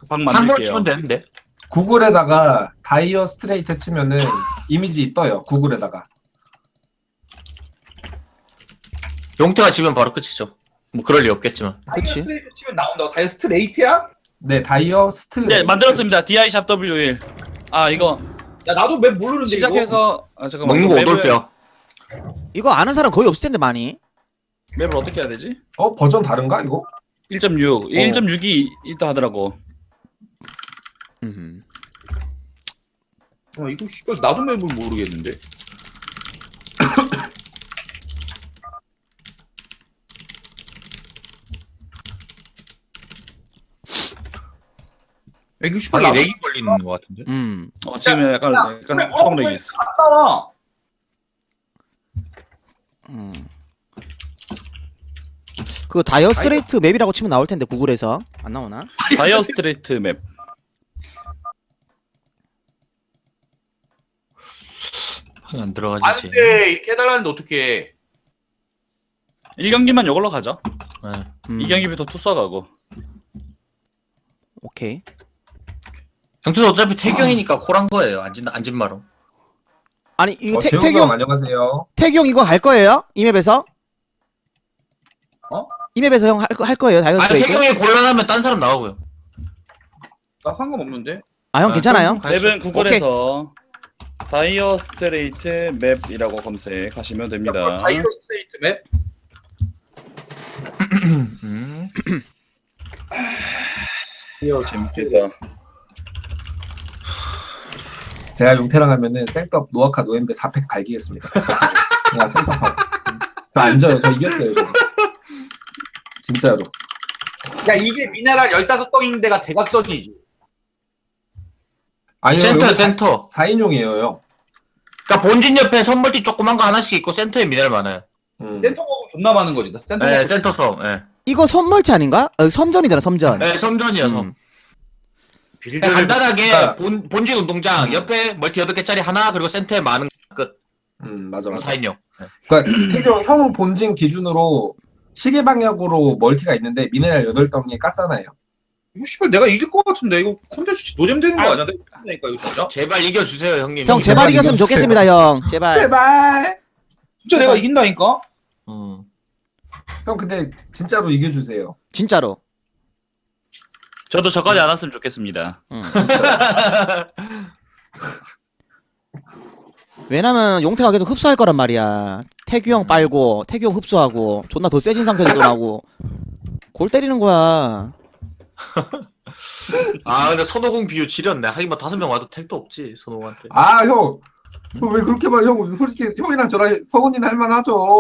방
한글
만들게요.
치면 되는데.
구글에다가 다이어 스트레이트 치면은 이미지 떠요. 구글에다가.
용태가 지면 바로 끝이죠. 뭐 그럴 리 없겠지만.
다이어
그치.
스트레이트 치면 나온다고. 다이어 스트레이트야?
네, 다이어 스트.
네 만들었습니다. DI 샵 W1. 아 이거
야 나도 맵 모르는데 이거.
시작해서 아 잠깐만.
먹는 거
맵을-
오돌뼈.
이거 아는 사람 거의 없을 텐데 많이.
맵을 어떻게 해야 되지?
어 버전 다른가 이거?
1.6.
어.
1.6이 있다 하더라고.
음.
어, 이거 씨발 나도 맵을 모르겠는데. 이거 씨발
방에
나도
렉이 걸리는 것 같은데.
음.
어, 지금 약간
야,
약간 초록색이
어,
있어.
맞잖아.
음. 그 다이어 스트레이트 맵이라고 치면 나올 텐데 구글에서 안 나오나?
다이어 스트레이트 맵.
안아
들어가지지.
근데 이렇게 해달라는데 어떻게?
1경기만 이걸로 가자.
네.
음.
2경기부터 투서 가고.
오케이.
형태도 어차피 태경이니까 콜한 거예요. 안진 안진 마로.
아니 이거
어,
태, 형형
안녕하세요.
형 이거 할 거예요? 이 맵에서?
어?
이 맵에서 형할 할 거예요 Dire
아
Strait?
태경이 곤란하면 딴 사람 나가고요.
나 상관없는데.
아 형 괜찮아요?
맵은 구글에서 Dire Strait 맵이라고 검색하시면 됩니다.
Dire Strait 맵.
음.
재밌겠다.
제가 용태랑 하면은 생떡 노아카 노엠베 4팩 갈기겠습니다. 그냥 생떡하고. 저 앉아요. 저 이겼어요. 저. 진짜로.
야 이게 미네랄 15덩인 데가 대각선이지.
아니요.
센터
여기
센터.
4인용이에요. 형.
그러니까 본진 옆에 섬멀티 조그만 거 하나씩 있고 센터에 미네랄 많아요.
음.
센터 먹으면 존나 많은 거지. 나 센터
네, 센터 섬. 예.
이거 섬멀티 아닌가? 어, 섬전이잖아 섬전.
네, 섬전이야 섬.
음.
그러니까 간단하게
그러니까-
본 본진 운동장 옆에 멀티 8개짜리 하나 그리고 센터에 많은 끝.
음 맞아 맞아.
4인용.
그러니까 태경 형 본진 기준으로 시계 방향으로 멀티가 있는데 미네랄 8덩이에 가스 하나예요.
이거 씨발 내가 이길 것 같은데 이거 콘텐츠 노잼 되는 거 아니야? 내가 이기니까 이거 진짜.
제발 이겨 주세요, 형님.
형 제발
제발
이겼으면
이겨주세요.
좋겠습니다 형. 제발.
제발.
진짜 내가 이긴다니까.
음.
형 근데 진짜로 이겨주세요.
진짜로.
저도 저까지 안 왔으면 좋겠습니다.
응. 왜냐면 용태가 계속 흡수할 거란 말이야. 태규 형 빨고 태규 형 흡수하고 존나 더 세진 상태로 또 나오고 골 때리는 거야.
아, 근데 선호공 비유 지렸네. 하긴 뭐 다섯 명 와도 택도 없지, 선호공한테.
아 형. 형 왜 그렇게 말해? 형 솔직히 형이랑 저랑 성훈이는 할만하죠.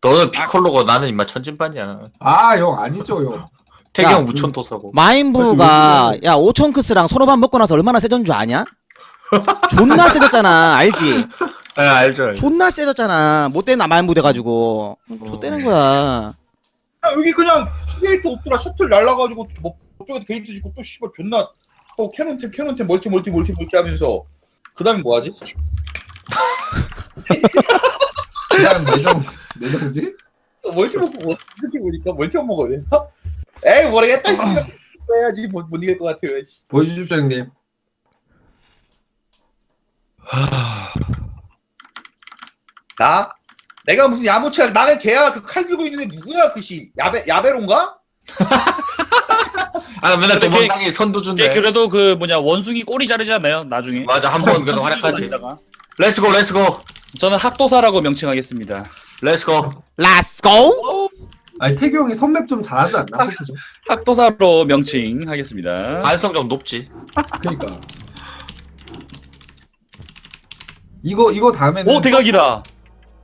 너는 피콜로고 나는 임마 천진반이야.
아 형 아니죠 형.
태경
야,
무천도사고.
마인부가 야 오천크스랑 손오반 먹고 나서 얼마나 세졌는 줄 아냐? 존나 세졌잖아 알지?
예, 알죠. 알죠.
존나 세졌잖아 못된 마인부 돼가지고 못되는 거야
야, 여기 그냥 게이트 없더라 셔틀 날라가지고 뭐 저쪽에 게이트 짓고 또 씨발 존나 어 cannon템 cannon템 멀티 멀티 멀티 멀티 하면서 그 다음에 뭐하지?
그냥 내정 내정지?
멀티 먹고 뭐 멀티 보니까 멀티만 먹어야 되나? 에이 모르겠다 씨발 해야지 못, 못 이길 것 같아요 씨.
보여주십시오 형님.
나? 내가 무슨 야무치야 나는 걔야 그 칼 들고 있는 애 누구야 그씨 야베 야베론가?
아, 맨날
근데
도망당이 선두
걔
준대.
그래도 그 뭐냐 원숭이 꼬리 자르잖아요. 나중에.
맞아, 한 번 그래도 활약하지.
다니다가.
Let's go, let's go,
저는 학도사라고 명칭하겠습니다.
Let's
go. Let's go
아니 태규 형이 섬맵 좀 잘하지 않나? 그죠?
학도사로 명칭 하겠습니다.
가능성 좀 높지.
그러니까. 이거 이거 다음에는
오 대각이다.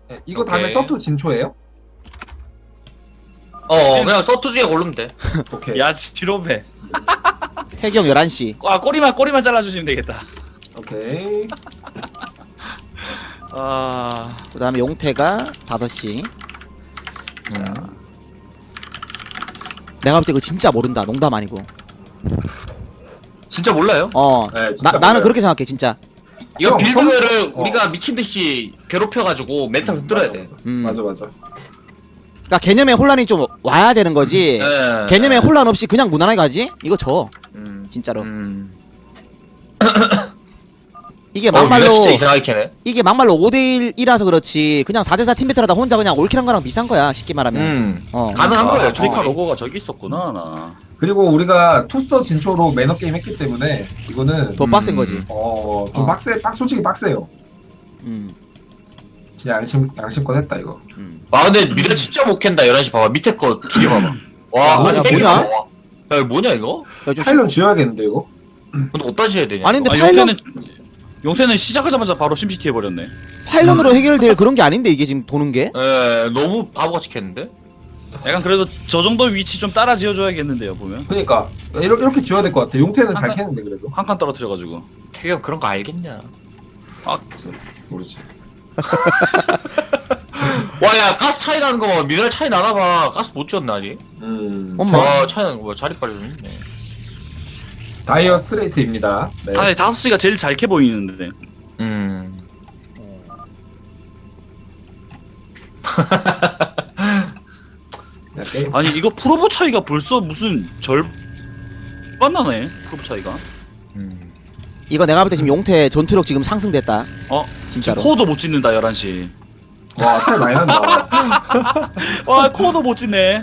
네, 이거 다음에
오케이.
서투 진초예요?
어, 그냥 서투 중에 고르면 돼.
오케이.
야 지로배.
태규 형 11시
아 꼬리만 꼬리만 잘라주시면 되겠다.
오케이.
아
그 다음에 용태가 5시 내가 볼 때 이거 진짜 모른다 농담 아니고
진짜 몰라요?
어
네, 진짜
나, 나는
몰라요.
그렇게 생각해 진짜
이거
형,
빌드를
어.
우리가 미친 듯이 괴롭혀가지고 멘탈 흔들어야 돼.
음.
맞아 맞아.
그러니까 개념에 혼란이 좀 와야 되는 거지
예.
개념에 혼란 없이 그냥 무난하게 가지? 이거 져
음.
진짜로
음.
이게
어,
막말로
우리가 진짜 이상하게 캐네.
이게 막말로 5대 1이라서 그렇지 그냥 4대 4 team battle하다 혼자 그냥 all kill한 거랑 비슷한 거야 쉽게 말하면
음.
어.
가능한
아,
거예요.
트리카
어.
로고가 저기 있었구나 나.
그리고 우리가 투서 진초로 매너 게임 했기 때문에 이거는
더 빡센 거지
어 좀
어.
빡세 빡 솔직히 빡세요.
음,
진짜 양심 양심껏 했다 이거.
음.
아 근데 미래 진짜 못 캔다 11시 봐봐 밑에 거두개 봐봐 와
야,
한 세개
뭐냐?
야 이거 뭐냐 이거?
야, 좀
pylon 지어야겠는데 이거?
근데 어디다 지어야 되냐
아니, 근데
아,
pylon-
용태는 시작하자마자 바로 심시티 해버렸네.
pylon으로 해결될 그런 게 아닌데 이게 지금 도는
게예 너무 바보같이 캤는데?
약간 그래도 저 정도 위치 좀 따라 지어줘야겠는데요 보면
그러니까 이렇게, 이렇게 지어야 될 것 같아. 용태는 잘
하나-
캐는데 그래도
한 칸 떨어뜨려가지고.
태경 그런 거 알겠냐
모르지.
와야 가스 차이 나는 거봐 미네랄 차이 나나 봐 가스 못 지었나 아직?
음.
엄마
와 차이 나는 거봐 자리 빨리 좀 있네
다이어 스트레이트입니다. 네.
아니 다섯 시가 제일 잘 캐 보이는데.
음
야, 게임.
아니 이거 프로보 차이가 벌써 무슨 절반 나네 프로보 차이가.
음.
이거 내가 볼 때 지금 용태 전투력 지금 상승됐다
어
진짜로
코어도 못 짓는다 11 시.
와 차이 많이 난다.
와 코어도 못 짓네.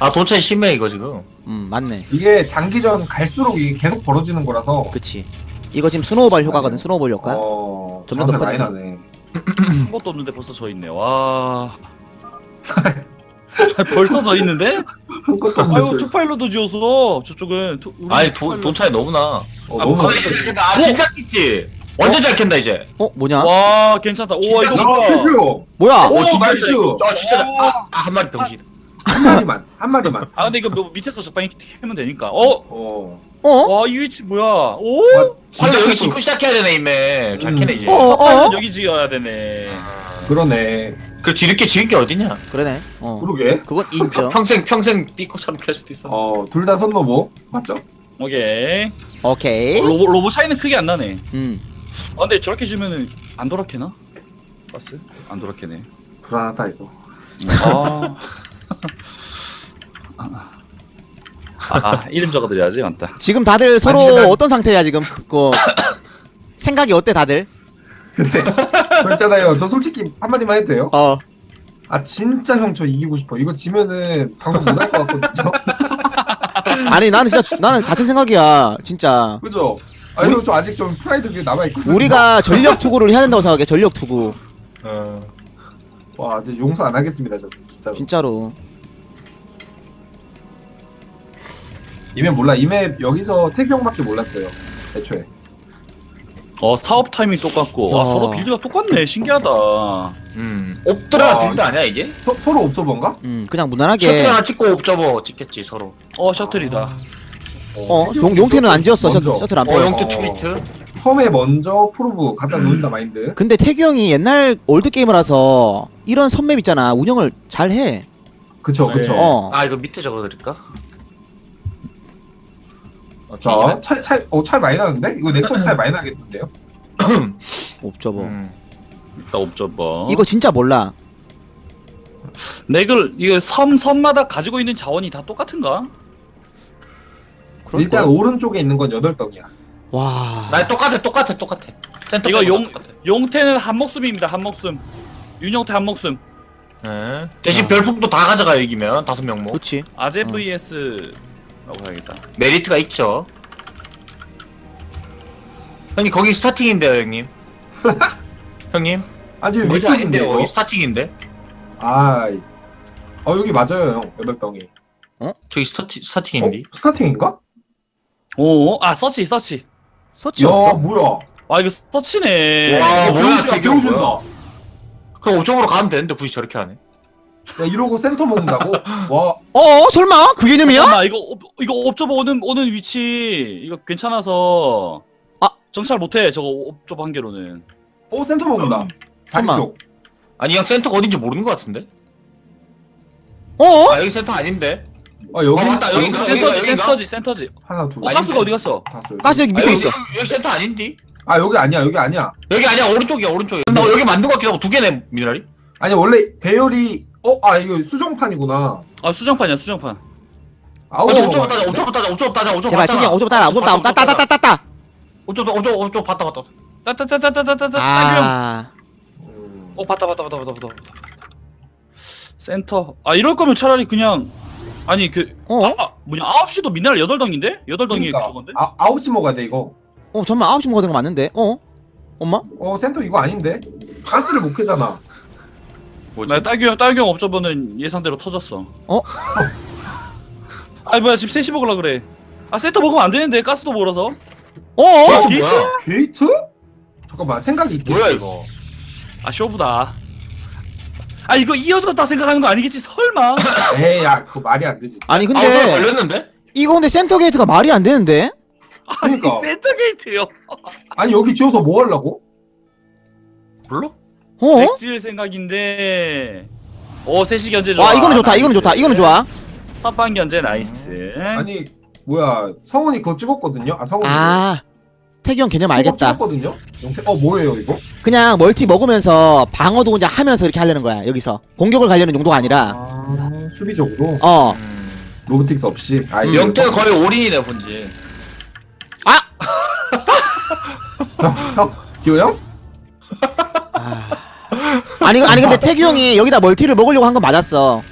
아 돈 차이 심해 이거 지금
음 맞네
이게 장기전 갈수록 이게 계속 벌어지는 거라서
그치 이거 지금 snowball 효과거든 snowball 효과
어,
점점 더
장사 많이
커지지.
나네.
한 것도 없는데 벌써 져 있네. 와. 벌써 져 있는데?
아무것도 없는
아유. two pylon도 지었어. 저쪽은 투,
아니 돈, 돈 차이 너무 나
어,
아,
너무
잘 캔다 아 진짜 깼지 완전 잘 캔다 이제
어 뭐냐
와 괜찮다.
진짜
이거
아,
뭐야?
뭐야
오 진짜. 잘 아, 진짜 잘- 아, 아, 한 마리 병신
한 마리만 한 마리만.
아 근데 이거 뭐 밑에서 적당히 캐면 되니까. 어?
어.
어?
와 이 위치 뭐야? 오?
와,
근데 여기
진짜
짓고 시작해야 되네 임매 잘 캐네 이제
어.
첫 판은 여기 지어야 되네.
그러네.
그 뒤늦게 지은 게 어디냐
그러네. 어.
그러게.
그건 인정.
평생 평생 삐꾸처럼 캘 수도 있어
어, 둘 다 선노보. 맞죠?
오케이.
오케이.
로보 로보 차이는 크게 안 나네.
음.
아 근데 저렇게 주면은 안 돌아캐나? 봤어? 안 돌아캐네.
불안하다 이거.
아. 아, 이름 적어드려야지, 맞다.
지금 다들 서로
아니, 난-
어떤 상태야 지금? 그 생각이 어때 다들?
근데 저 있잖아요. 저 솔직히 한마디만 해도 돼요?
어.
아 진짜 형 저 이기고 싶어. 이거 지면은 방송 못 할 것 같거든요.
아니 나는 진짜 나는 같은 생각이야. 진짜.
그죠? 아 이거 좀 아직 좀 프라이드 게 남아 있거든요.
우리가 전력 투구를 해야 된다고 생각해. 전력 투구.
와, 이제 용서 안 하겠습니다, 저 진짜로.
진짜로.
이맵 몰라. 이맵 여기서 태규 형밖에 몰랐어요. 애초에.
어, 사업 타이밍 똑같고. 와,
야.
서로 build가 똑같네. 신기하다.
음 옵드라
와.
build 아니야 이게?
서, 서로 observer인가?
음 그냥
셔틀
무난하게.
하나 찍고 옵저버 찍겠지 서로
어, 셔틀이다.
어 용, 용태는 안 지었어. 셔,
먼저.
셔틀 안
어
빼.
영트
어.
투미트
섬에 먼저 probe 갖다 놓는다 마인드.
근데 태규 형이 옛날 old 게이머라서 이런 섬맵 있잖아. 운영을 잘 해.
그쵸,
네.
그쵸.
어.
아 이거 밑에 적어드릴까? 오케이
자, 차, 차, 어, 차이 많이 나는데? 이거 넥서스 차이 많이 나겠는데요?
옵저버.
음.
일단 옵저버.
이거 진짜 몰라.
넥을, 이거 섬, 섬마다 가지고 있는 자원이 다 똑같은가?
그럴
일단
거야.
오른쪽에 있는 건 8덩이야.
와.
나 똑같아 똑같아 똑같아 센터
이거 용-
똑같아.
용태는 한 목숨입니다, 한 목숨. 윤용태 한 목숨.
네. 대신
어.
별풍도 다 가져가요 이기면 다섯 명모
그렇지.
아재
어.
vs. 라고 해야겠다.
메리트가 있죠 형님 거기 starting인데요 형님 형님
아니,
여기 아닌데요
이거?
거기 starting인데
아, 이- 어, 여기 맞아요, 형. 8덩이.
저기 starting
어?
starting인데
starting인가?
오, 아, 서치, 서치.
야,
서치였어.
뭐야.
아, 이거 서치네.
와. 아, 뭐야, 되게. 뭐야. 그럼 5점으로 가면 되는데 굳이 저렇게 하네
야, 이러고 센터 먹는다고? 와,
어 설마 그 개념이야?
잠깐만, 이거, ob- 이거 옵저버 오는, 오는 위치, 이거 괜찮아서.
아.
정찰 못해, 저거 옵저버 한 개로는.
어, 센터 먹는다.
잠깐만.
쪽.
아니 형 센터가 어딘지 모르는 것 같은데
어?
아 여기 센터 아닌데
아, 여기
어, 맞다, 여기
센터지,
여기가,
센터지,
여기가?
센터지, 센터지.
하나, 둘,
어, 가스가 어디 갔어?
여기.
가스 여기
아,
밑에
여기,
있어.
여기, 여기 센터 아닌디
아, 여기 아니야, 여기 아니야.
여기 아니야 오른쪽이야 오른쪽이야 나 여기 만든 것 같기도 하고 두 개네 미네랄이
아니, 원래 배열이, 어, 아, 이거 수정판이구나.
아, 수정판이야, 수정판.
아우,
어, 5점 따자 5점 따자 5점 따자 5점
제발 태규 형 오점 따라. 오점 따라. 따따 따따따따.
5점 5점 5점 봤다 봤다
따따따따따따따.
아.
음.
어, 봤다, 봤다, 봤다, 봤다, 봤다. 봤다. 센터. 아, 이럴 거면 차라리 그냥. 아니, 그.
어?
아, 뭐냐, 9시도 미네랄 8덩인데? 8덩이에
그러니까.
저건데?
아, 아홉 시 먹어야 돼, 이거.
어 잠만 아홉 시 먹어야 되는 거 맞는데? 어? 엄마?
어, 센터 이거 아닌데? 가스를 못 캐잖아.
뭐지
나 딸기 형, 딸기 형 observer는 예상대로 터졌어.
어?
아니, 뭐야, 지금 셋이 먹으려 그래. 아, 센터 먹으면 안 되는데, 가스도 몰아서.
어?
게이트 뭐야
게이트? 잠깐만, 생각이 있겠지.
뭐야 이거
아, 쇼부다. 아, 이거 이어졌다 생각하는 거 아니겠지, 설마?
에이, 야, 그거 말이 안 되지.
아니
아 5점
근데
걸렸는데
이거 근데 센터 게이트가 말이 안 되는데?
아니,
그러니까.
센터 게이트요.
아니, 여기 지어서 뭐 하려고?
불러
어?
백질 생각인데. 오, 셋이 견제 좋아.
와 이거는 좋다. 이거는 좋다. 이거는 좋아.
선방 견제 nice.
아니, 뭐야, 성훈이 그거 찍었거든요? 아, 성훈이.
아 태규 형 개념 알겠다.
어, 뭐예요, 이거?
그냥 멀티 먹으면서 방어도 그냥 하면서 이렇게 하려는 거야. 여기서 공격을 가려는 용도가 아니라.
아, 수비적으로?
어.
robotics 없이. 아,
음.
이거
영태가 거의 올인이네 본지
아.
형, 형, 기호 형?
아. 아니 아니 근데 태규 형이 여기다 멀티를 먹으려고 한 건 맞았어.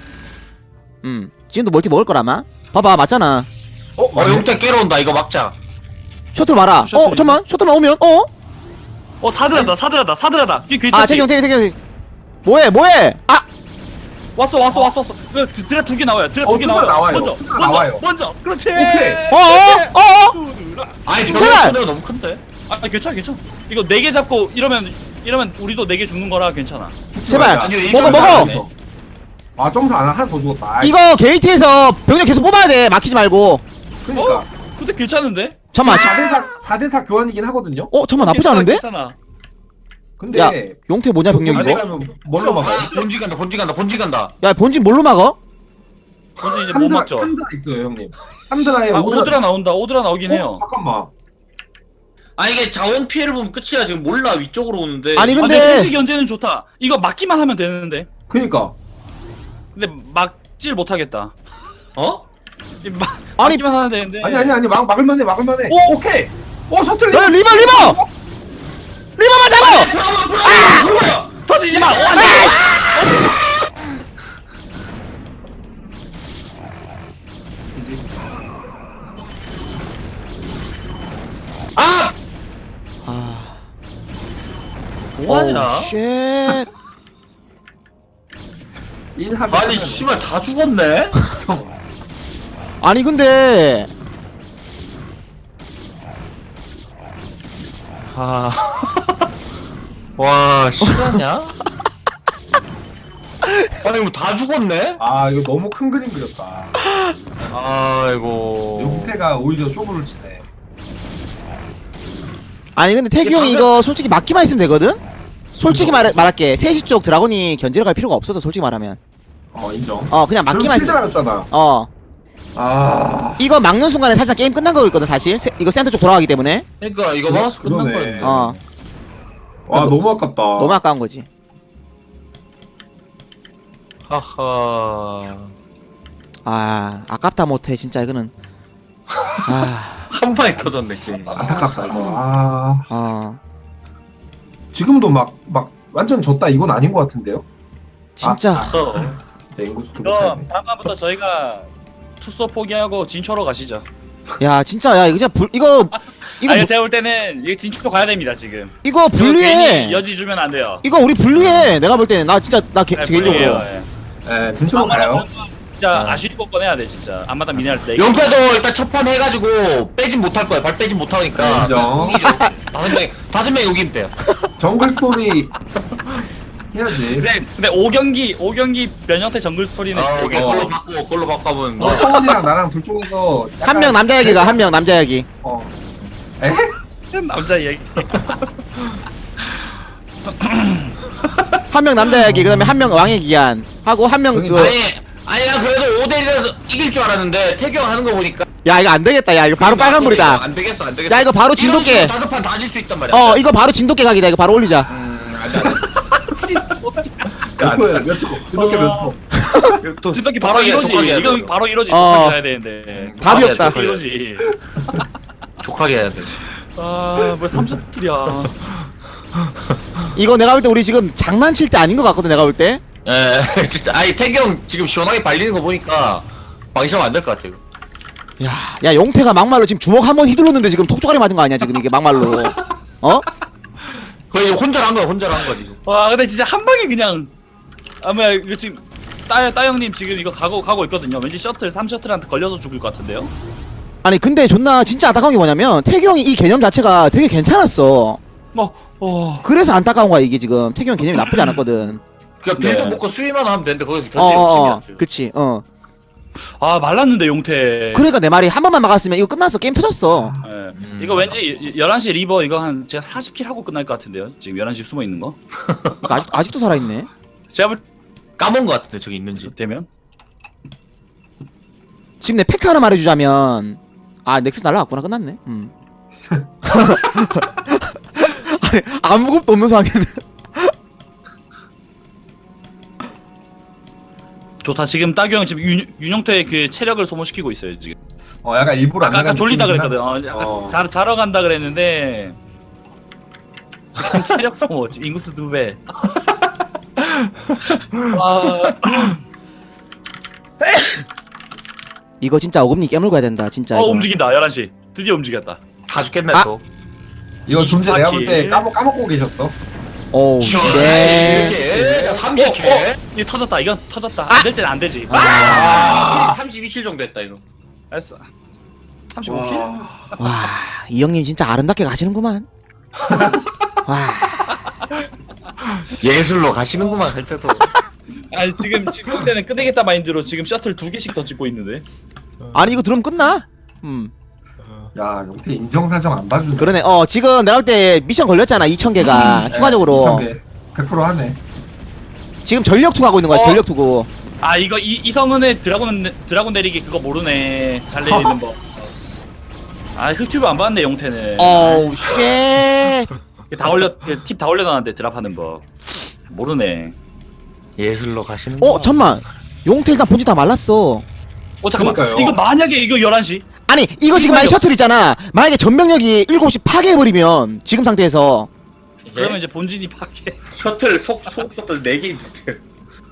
음. 지금도 멀티 먹을 거라마. 봐봐 맞잖아.
어,
어? 영태 깨러 온다 이거 막자
셔틀 봐라. 어. 잠만 셔틀만 오면 어?
어, 사드라다, 사드라다, 사드라다. 이게 괜찮지?
아 형, 태규 형. 뭐해 뭐해? 아
왔어, 왔어, 왔어, 왔어. 그 드라 두개 나와요. 드라
어,
두개
드라
나와요.
나와요.
먼저,
드라
먼저,
나와요.
먼저. 그렇지.
오케이.
어? 어? 어?
드라.
아니
제발!
저거 손해가 너무 큰데
아, 괜찮아, 괜찮아. 이거 네 개 잡고 이러면 이러면 우리도 네 개 죽는 거라 괜찮아.
제발.
아니,
먹어 먹어.
아 점수 안 하나 더 죽었다. 아이,
이거 게이트에서 병력 계속 뽑아야 돼 막히지 말고
그러니까
근데 괜찮은데?
잠깐만
4대4 4대4 교환이긴 하거든요.
어 잠깐만 나쁘지
괜찮아,
않은데?
괜찮아.
근데
야, 용태 뭐냐 병력 이거?
뭘로 막아?
아, 본지 간다 본지 간다 본지 간다
야 본진 뭘로 막어?
먼저 이제 못
3드라
맞죠.
3드라 있어요 형님. 3드라에
아, 오드라 나온다. 오드라 나오긴 해요.
어, 잠깐만.
아 이게 자원 피해를 보면 끝이야 지금 몰라 위쪽으로 오는데
아니,
아,
근데-
근데 세시 견제는 좋다. 이거 막기만 하면 되는데.
그니까
근데 막질 못하겠다.
어?
아니-
막기만 하면 되는데.
아니 아니 아니 막 막을만해 막을만해.
오!
오케이. 오 셔틀
야 reaver reaver! reaver만 잡아!
dragoon
터지지 마. 와,
아!
아
뭐하냐?
shit
일합
아니 씨발 다 죽었네?
아니 근데
아... 와 실화냐? 아니 이거 다 죽었네?
아 이거 너무 큰 그림 그렸다.
아이고
용태가 오히려 쇼부를 치네.
아니 근데 태규 형이
방금-
이거 솔직히 막기만 했으면 되거든? 솔직히 말, 말할게 3시 쪽 드라곤이 견제를 갈 필요가 없어서 솔직히 말하면
어 인정.
어 그냥 막기만
나갔잖아.
어
아.
이거 막는 순간에 사실상 게임 끝난 거였거든 사실. 세- 이거 센터 쪽 돌아가기 때문에.
그러니까 이거 막아서 끝난
그러네.
거였네
어.
와 너무 아깝다.
너무 아까운 거지.
하하.
아 아깝다 못해 진짜 이거는. 아.
한 방에 터졌네 게임.
안타깝다 이거. 아.
어.
지금도 막 막 완전 졌다 이건 아닌 것 같은데요?
진짜.
졌어.
네, 인구수 좀
그럼
차이네.
다음부터 저희가 투소 포기하고 진초로 가시죠.
야 진짜 야 이거 진짜 불 이거 이거
아니
뭐-
제가 볼 때는 이거 진초 가야 됩니다 지금.
이거
괜히 여지 주면 안 돼요.
이거 우리 분리해 내가 볼 때는 나 진짜 나 개,
네,
개인적으로
예.
네, 진짜로 가요.
진짜
네.
아쉬운 거 해야 돼 진짜. 안마다 미네랄 때.
영패도 일단 첫판 해가지고 빼진 못할 거야 발 빼진 못하니까
인정.
이기죠. 다섯 명 다섯 명 여기면 돼요
정글 스토리 해야지.
근데 근데 5경기 5경기 변형태 정글 스토리는
아,
진짜
오케이.
이거
걸로 바꾸고 걸로 바꿔보면
어, 성원이랑 나랑 둘 중에서
한명 남자 얘기가 한 명 남자 얘기.
어.
남자 얘기.
한 명 남자 얘기 그다음에 한 명 왕의 기한 하고 한 명그
아니 아니 나 그래도 5대1이라서 이길 줄 알았는데 태경 하는 거 보니까.
야 이거 안 되겠다. 야 이거 바로 빨간불이다.
안 되겠어 안 되겠어.
야 이거 바로 진돗개.
다섯 판 다질 수 있단 말이야.
어 이거 바로 진돗개 각이다. 이거 바로 올리자.
음 안 돼
몇 호야 몇 호? 그렇게 몇 호?
또
진돗개 바로 이러지. 이거 바로 이러지.
어.
독하게 가야 되는데.
답이 없다.
이러지.
독하게 해야 돼
아뭘 3셔틀이야.
이거 내가 볼 때 우리 지금 장난칠 때 아닌 것 같거든 내가 볼때
예, 진짜 아니 태경 지금 시원하게 발리는 거 보니까 방심하면 안될 것 같아요.
야, 야 용태가 막말로 지금 주먹 한 번 휘둘렀는데 지금 톡조가리 맞은 거 아니야 지금 이게 막말로 어?
거의 혼자한 거야, 혼자한 거 지금.
와 근데 진짜 한 방에 그냥 아마 이거 지금 따 따영님 지금 이거 가고 가고 있거든요. 왠지 셔틀 3 셔틀한테 걸려서 죽을 것 같은데요.
아니 근데 존나 진짜 안타까운 게 뭐냐면 태규 형이 이 개념 자체가 되게 괜찮았어
어 어.
그래서 안타까운 거야 이게 지금 태규 형 개념이 나쁘지 않았거든
그냥 build
네.
먹고 수비만 하면 되는데 거기서 견제
어어어
욕심이 안 죠.
그치 어
아 말랐는데 용태.
그러니까 내 말이 한 번만 막았으면 이거 끝났어 게임 터졌어
예.
음.
이거 왠지 11시 reaver 이거 한 제가 40kill 하고 끝날 것 같은데요. 지금 11시 숨어 있는 거.
그러니까 아직, 아직도 살아있네
제가 볼
까먹은 것 같은데 저기 있는지.
때면
지금 내 팩트 하나 말해주자면 아 넥스 날라갔구나 끝났네 음. 아니 아무것도 없는 상황에는
좋다. 지금 따규 형 지금 윤, 윤영태의 그 체력을 소모시키고 있어요 지금.
어 약간 일부러 안
아까, 아까
나가는
졸리다
느낌이긴
그랬거든. 어, 약간
어.
자, 자러 간다 그랬는데 지금 체력 소모 지금 인구수 두 배. 아,
이거 진짜 어금니 깨물고 해야 된다 진짜
어
이거.
움직인다 11시 드디어 움직였다
다 죽겠네
아.
또.
이거 좀전 내가 볼때
24kill.
까먹 까먹고 계셨어.
오우
시원하게
shit
이렇게. 자, 30kill.
어, 이거 터졌다 이건 터졌다 안 될 때는 안 되지
아.
32kill, 32kill 정도 했다 이거.
알았어 35kill?
와, 이 형님 진짜 아름답게 가시는구만. 와,
예술로 가시는구만 할 때도.
아니 지금 지금 용태는 끝내겠다 마인드로 지금 셔틀 두 개씩 더 찍고 있는데.
아니 이거 들으면 끝나? 음
야 용태 인정사정 안 봐주네.
그러네 어 지금 내가 볼 때 미션 걸렸잖아 2,000개가 추가적으로
100% 하네.
지금 전력 투구 하고 있는 거야
어.
전력 투구
아 이거 이 이성은의 dragoon dragoon 내리기 그거 모르네. 잘 내리는 법. 아 흑튜브 안 봤네 용태는.
어우 shit
다 올려 팁 다 올려놨는데 drop하는 법. 모르네.
예술로 가시는
어 잠만 용태 일단 본지 다 말랐어
어 잠깐만.
그러니까요.
이거 만약에 이거 11시
아니 이거 지금 만약. 셔틀 있잖아 만약에 전병력이 7시 파괴해버리면 지금 상태에서
그러면 이제 본진이 파괴.
셔틀 속, 속 셔틀 4개 있는데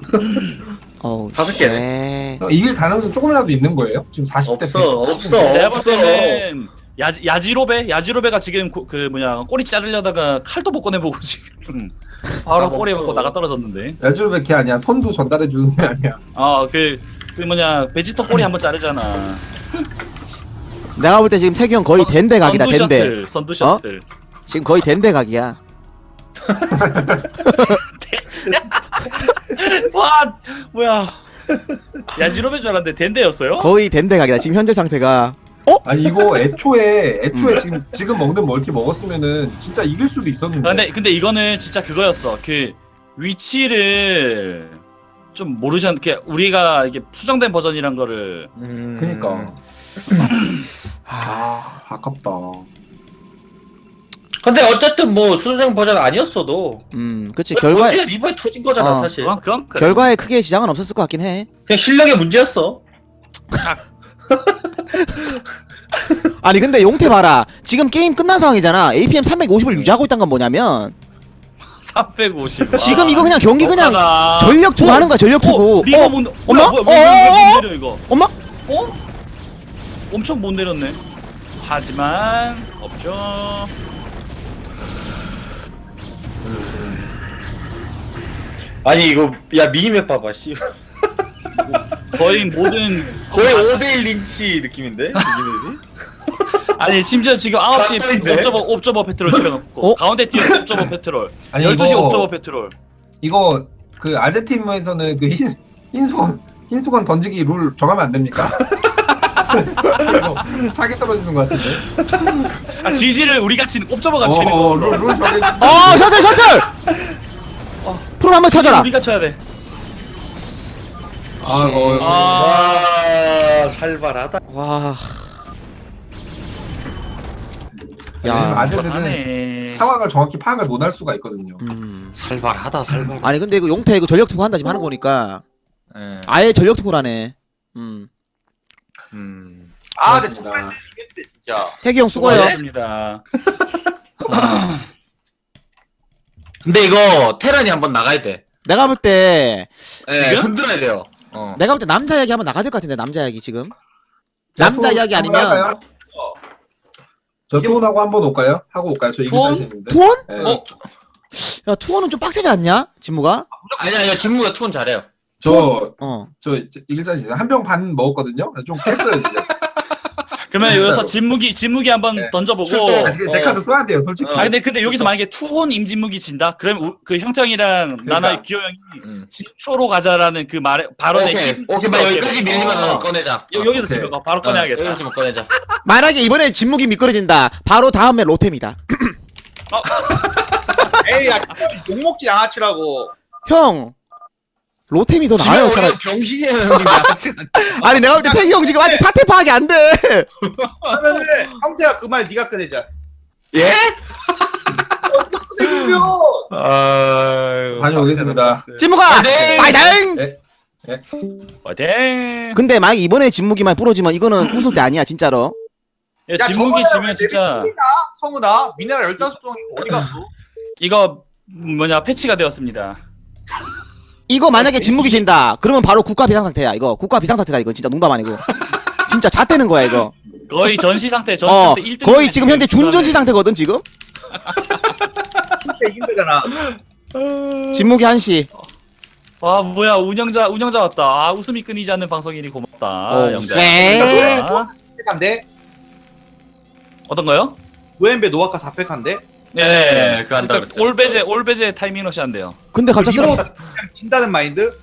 어우
다섯 개네.
shit.
어, 이길 가능성 조금이라도 있는 거예요? 지금 40대
없어 없어
내가 볼
없어
때는 야지 야지로베 야지로베가 지금 고- 그 뭐냐 꼬리 자르려다가 칼도 못 꺼내보고 지금 바로
아,
꼬리
없어.
먹고 나가 떨어졌는데.
야주르베키 아니야. 선두 전달해 주는 게 아니야.
아그 그 뭐냐 베지터 꼬리 한번 자르잖아.
내가 볼 때 지금 태규 형 거의 덴데 각이다
선두 셔틀, 선두 셔틀.
지금 거의 덴데 각이야
와 뭐야 야지로베 줄 알았는데 덴데였어요?
거의 덴데 각이다 지금 현재 상태가
아니 이거 애초에
음.
애초에 지금 지금 먹는 멀티 먹었으면은 진짜 이길 수도 있었는데.
아, 근데 근데 이거는 진짜 그거였어. 그 위치를 좀 모르셨. 그 우리가 이게 수정된 버전이란 거를.
음...
그니까. 아 아깝다.
근데 어쨌든 뭐 수정 버전 아니었어도.
음 그치. 결과에
리버에 터진 거잖아
어.
사실.
그건 그건 그-
결과에 크게 지장은 없었을 것 같긴 해.
그냥 실력의 문제였어.
아니 근데 용태 봐라. 지금 게임 끝난 상황이잖아. APM 350을 유지하고 있다는 건 뭐냐면
350.
지금 이거 그냥 경기 그냥
억하다.
전력 투구 하는 거야 전력 투구
어, 리버
어?
못
엄마?
뭐야,
어,
뭐야,
어, 어?
못 내려 이거?
엄마?
어? 엄청 못 내렸네. 하지만 없죠.
아니 이거 야 minimap 봐봐 씨
거의 모든
거의 5대1 린치 느낌인데 minimap이
아니 심지어 지금 9시
깜짝인데?
observer observer patrol 시켜놓고.
어?
가운데 띄어 observer patrol.
아니
12시
이거
observer patrol.
이거 그 아재팀에서는 그 흰, 흰수건 흰수건 던지기 룰 정하면 안 됩니까? 이거 사기 떨어지는 것 같은데.
아 GG를 우리가 치는 observer가 치는
어,
거
룰, 룰 정해.
어 셔틀 셔틀! 프로 한번 찾아라.
우리가 쳐야 돼.
아, 어,
아,
와 살벌하다.
와 야,
아재들은 상황을 정확히 파악을 못 할 수가 있거든요.
음.
살벌하다 살벌
아니 근데 이거 용태 이거 전력 투구 한다 지금 하는 거니까
예.
아예 전력 투구라네 음.
음.
아 근데. 투발 쓰겠대 진짜
태규 형 수고해요
수고하셨습니다
근데 이거 테란이 한번 나가야 돼.
내가 볼 때
예,
지금?
흔들어야 돼요. 어.
내가 볼 때 남자 이야기 한번 나가야 될 것 같은데 남자 이야기 지금
자,
남자
투-
이야기 아니면?
저 투혼하고 한번 올까요? 하고 올까요? 저 이길
투혼?
자신 있는데.
투혼?
예.
어?
야 투원은 좀 빡세지 않냐 진무가?
아니 아니 진무가 투혼 잘해요.
저, 어저 이길 자신 있어요. 한 병 반 먹었거든요. 좀 깼어요 진짜.
그러면
진짜로.
여기서 진무기 진무기 한번
네.
던져보고.
아, 지금 제 카드 써야 돼요, 솔직히.
아 근데 근데 여기서 만약에 투혼 임진무기 진다? 그럼 우- 그 형태형이랑 나나 기호 형이
음.
10초로 가자라는 그 말에 발언에
오케이
힘-
오케이 막 여기까지 밀리면
어.
꺼내자.
여, 여기서
오케이.
지금 거 바로
어,
꺼내야겠다
여기서 좀 꺼내자.
만약에 이번에 진무기 미끄러진다 바로 다음에 로템이다
에이 야 욕먹지 양아치라고
형 로템이 더 나아요 차라리
형님. 양아치.
아니 내가 볼 때 태규 형 지금 아직 사태 파악이 안돼
그러면은 형태야 그 말 네가 꺼내자
예?
꺼내면
아유
다녀오겠습니다.
진무가
네.
파이팅
네.
화이팅
근데 만약 이번에 진무기만 부러지면 이거는 우승 때 아니야 진짜로
야,
야,
진무기 지면 진짜
성우나 미네랄 15송이 어디 갔어?
이거 뭐냐 패치가 되었습니다
이거 만약에 진무기 진다. 그러면 바로 국가 비상상태야 이거. 국가 비상상태다 이거 진짜 농담 아니고. 진짜 잣대는 거야 이거.
거의 전시 상태 전시
어
상태 1등
거의 지금 현재 준전시 상태거든 지금?
진짜 이긴다잖아.
진무기 한시.
와 뭐야 운영자 운영자 왔다. 아 웃음이 끊이지 않는 방송이니 고맙다
오,
영자.
쎄.
고맙다.
4팩한데
어떤 거요?
노엠베 노아카 4팩한데
예, 그거 한다
그러니까
그랬어요.
올베제 올베제 타이밍 러시 한대요
근데
그냥 진다는 마인드?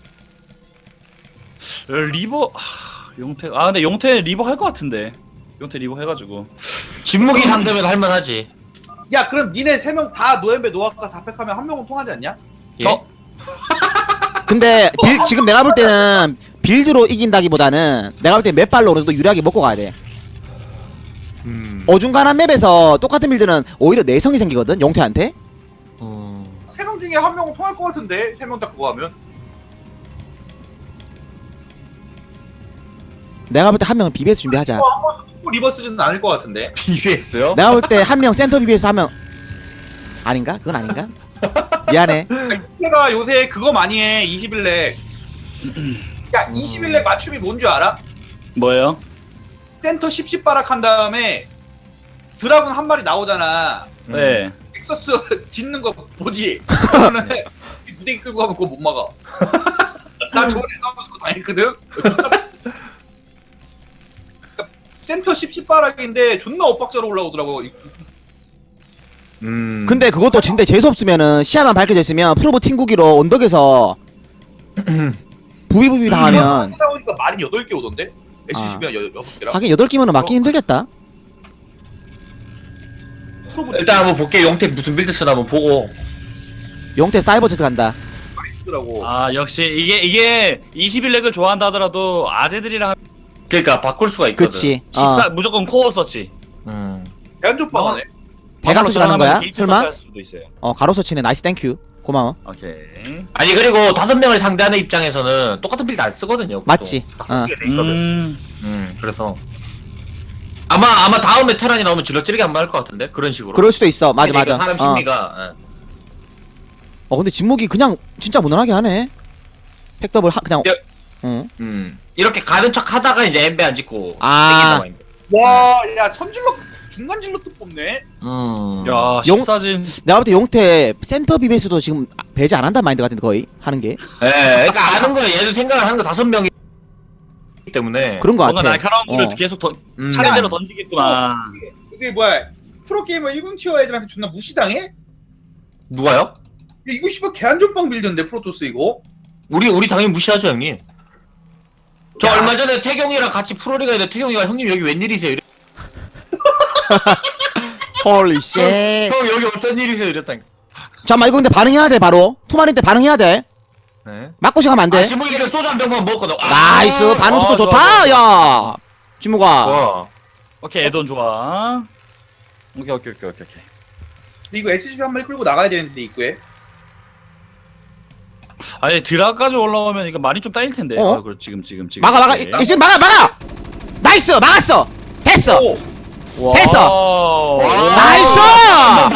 Reaver 하, 용태 아 근데 용태 Reaver 할 것 같은데 용태 Reaver 해가지고
진무기 상대면 할만하지.
야 그럼 니네 세 명 다 노엠베 노아카 4팩 하면 한 명은 통하지 않냐?
예?
어?
근데 빌, 지금 내가 볼 때는 build로 이긴다기보다는 내가 볼 때 맵빨로 어느 정도 유리하게 먹고 가야 돼.
음.
어중간한 맵에서 똑같은 build는 오히려 내성이 생기거든 용태한테.
음.
세명 중에 한 명은 통할 것 같은데 세 명 다 그거 하면
내가 볼 때 한 명은 BBS 준비하자.
또 리버스는 않을 것 같은데
BBS요?
내가 볼 때 한 명 센터 BBS 하면 아닌가? 그건 아닌가? 미안해.
내가 요새 그거 많이 해 21넥 야 21넥 맞춤이 뭔 줄 알아?
뭐예요?
센터 10, 10바락 한 다음에 Dragoon 한 마리 나오잖아
네.
Nexus 짓는 거 보지? 그러면은 무더기 끌고 가면 그거 못 막아 나 저번에 싸우면서 그거 당했거든? 센터 10, 10바락인데 존나 엇박자로 올라오더라고
음.
근데 그것도 진짜 재수 없으면은 시야만 밝혀져 있으면 Probe 팀구기로 언덕에서 부비부비 당하면
하다 보니까 마린이 8개 오던데?
아.
SCV가 6개라?
하긴 8기면은 맞기 힘들겠다.
일단 한번 볼게. 용태 무슨 build 쓰나 한번 보고.
용태 사이버 서치 간다.
아 역시 이게 이게 21넥을 좋아한다 하더라도 아재들이랑 하면
그러니까 바꿀 수가 있거든.
그치.
식사
어.
무조건 core search
음.
대한족방 하네
대각 서치 가는 거야? 설마?
할 수도 있어요.
어 가로 search네. Nice thank you. 고마워.
오케이.
아니 그리고 다섯 명을 상대하는 입장에서는 똑같은 build 안 쓰거든요. 보통.
맞지. 어.
그게 돼 있거든
음.
음. 그래서 아마 아마 다음에 테란이 나오면 질럿찌르기 안 맞을 것 같은데 그런 식으로.
그럴 수도 있어. 맞아
그러니까
맞아.
사람
어.
심리가. 예.
어 근데 진목이 그냥 진짜 무난하게 하네. 팩더블 하, 그냥.
야.
응.
음. 이렇게 가는 척 하다가 이제 엠베 안 짓고
아.
했는데.
와야 선질럿 중간 질럿도 뽑네
음.
야
용-
식사진
내가 볼 때 용태 센터 BBS도 지금 배제 안 한다는 마인드 같은데 거의 하는 게
예, 그러니까 아는 거야. 얘도 생각을 하는 거 다섯 명이 때문에.
그런 거
뭔가
같아.
날카로운 거를
어.
계속 던,
음.
차례대로 던지겠구나.
이게 뭐야 프로게이머 1군 티어 애들한테 존나 무시당해?
누가요?
야, 이거 씨발 개안전빵 build인데 프로토스 이거
우리 우리 당연히 무시하죠 형님. 저 얼마 전에 태경이랑 같이 프로리그 했는데 태경이가 형님 여기 웬일이세요?
Holy shit.
형 여기 어떤 일이세요? 이랬다니까.
잠깐만 이거 근데 반응해야 돼 바로. two Marine 때 반응해야 돼.
네.
맞고 시작하면 안 돼.
아, 진묵이는 소주 한 병만 먹었거든. 아,
nice 반응 속도
아, 좋아,
좋다
좋아,
야 진무가
와.
오케이 add-on 좋아. 오케이 오케이 오케이 오케이 오케이.
근데 이거 SCV 한 마리 끌고 나가야 되는데 입구에
아니 드라까지 올라오면 이거 많이 좀 따일 텐데.
어?
아, 그럼 지금 지금 지금.
막아 막아
오케이.
이- 지금 막아 막아 Nice 막았어 됐어
오!
와.
됐어.
와.
Nice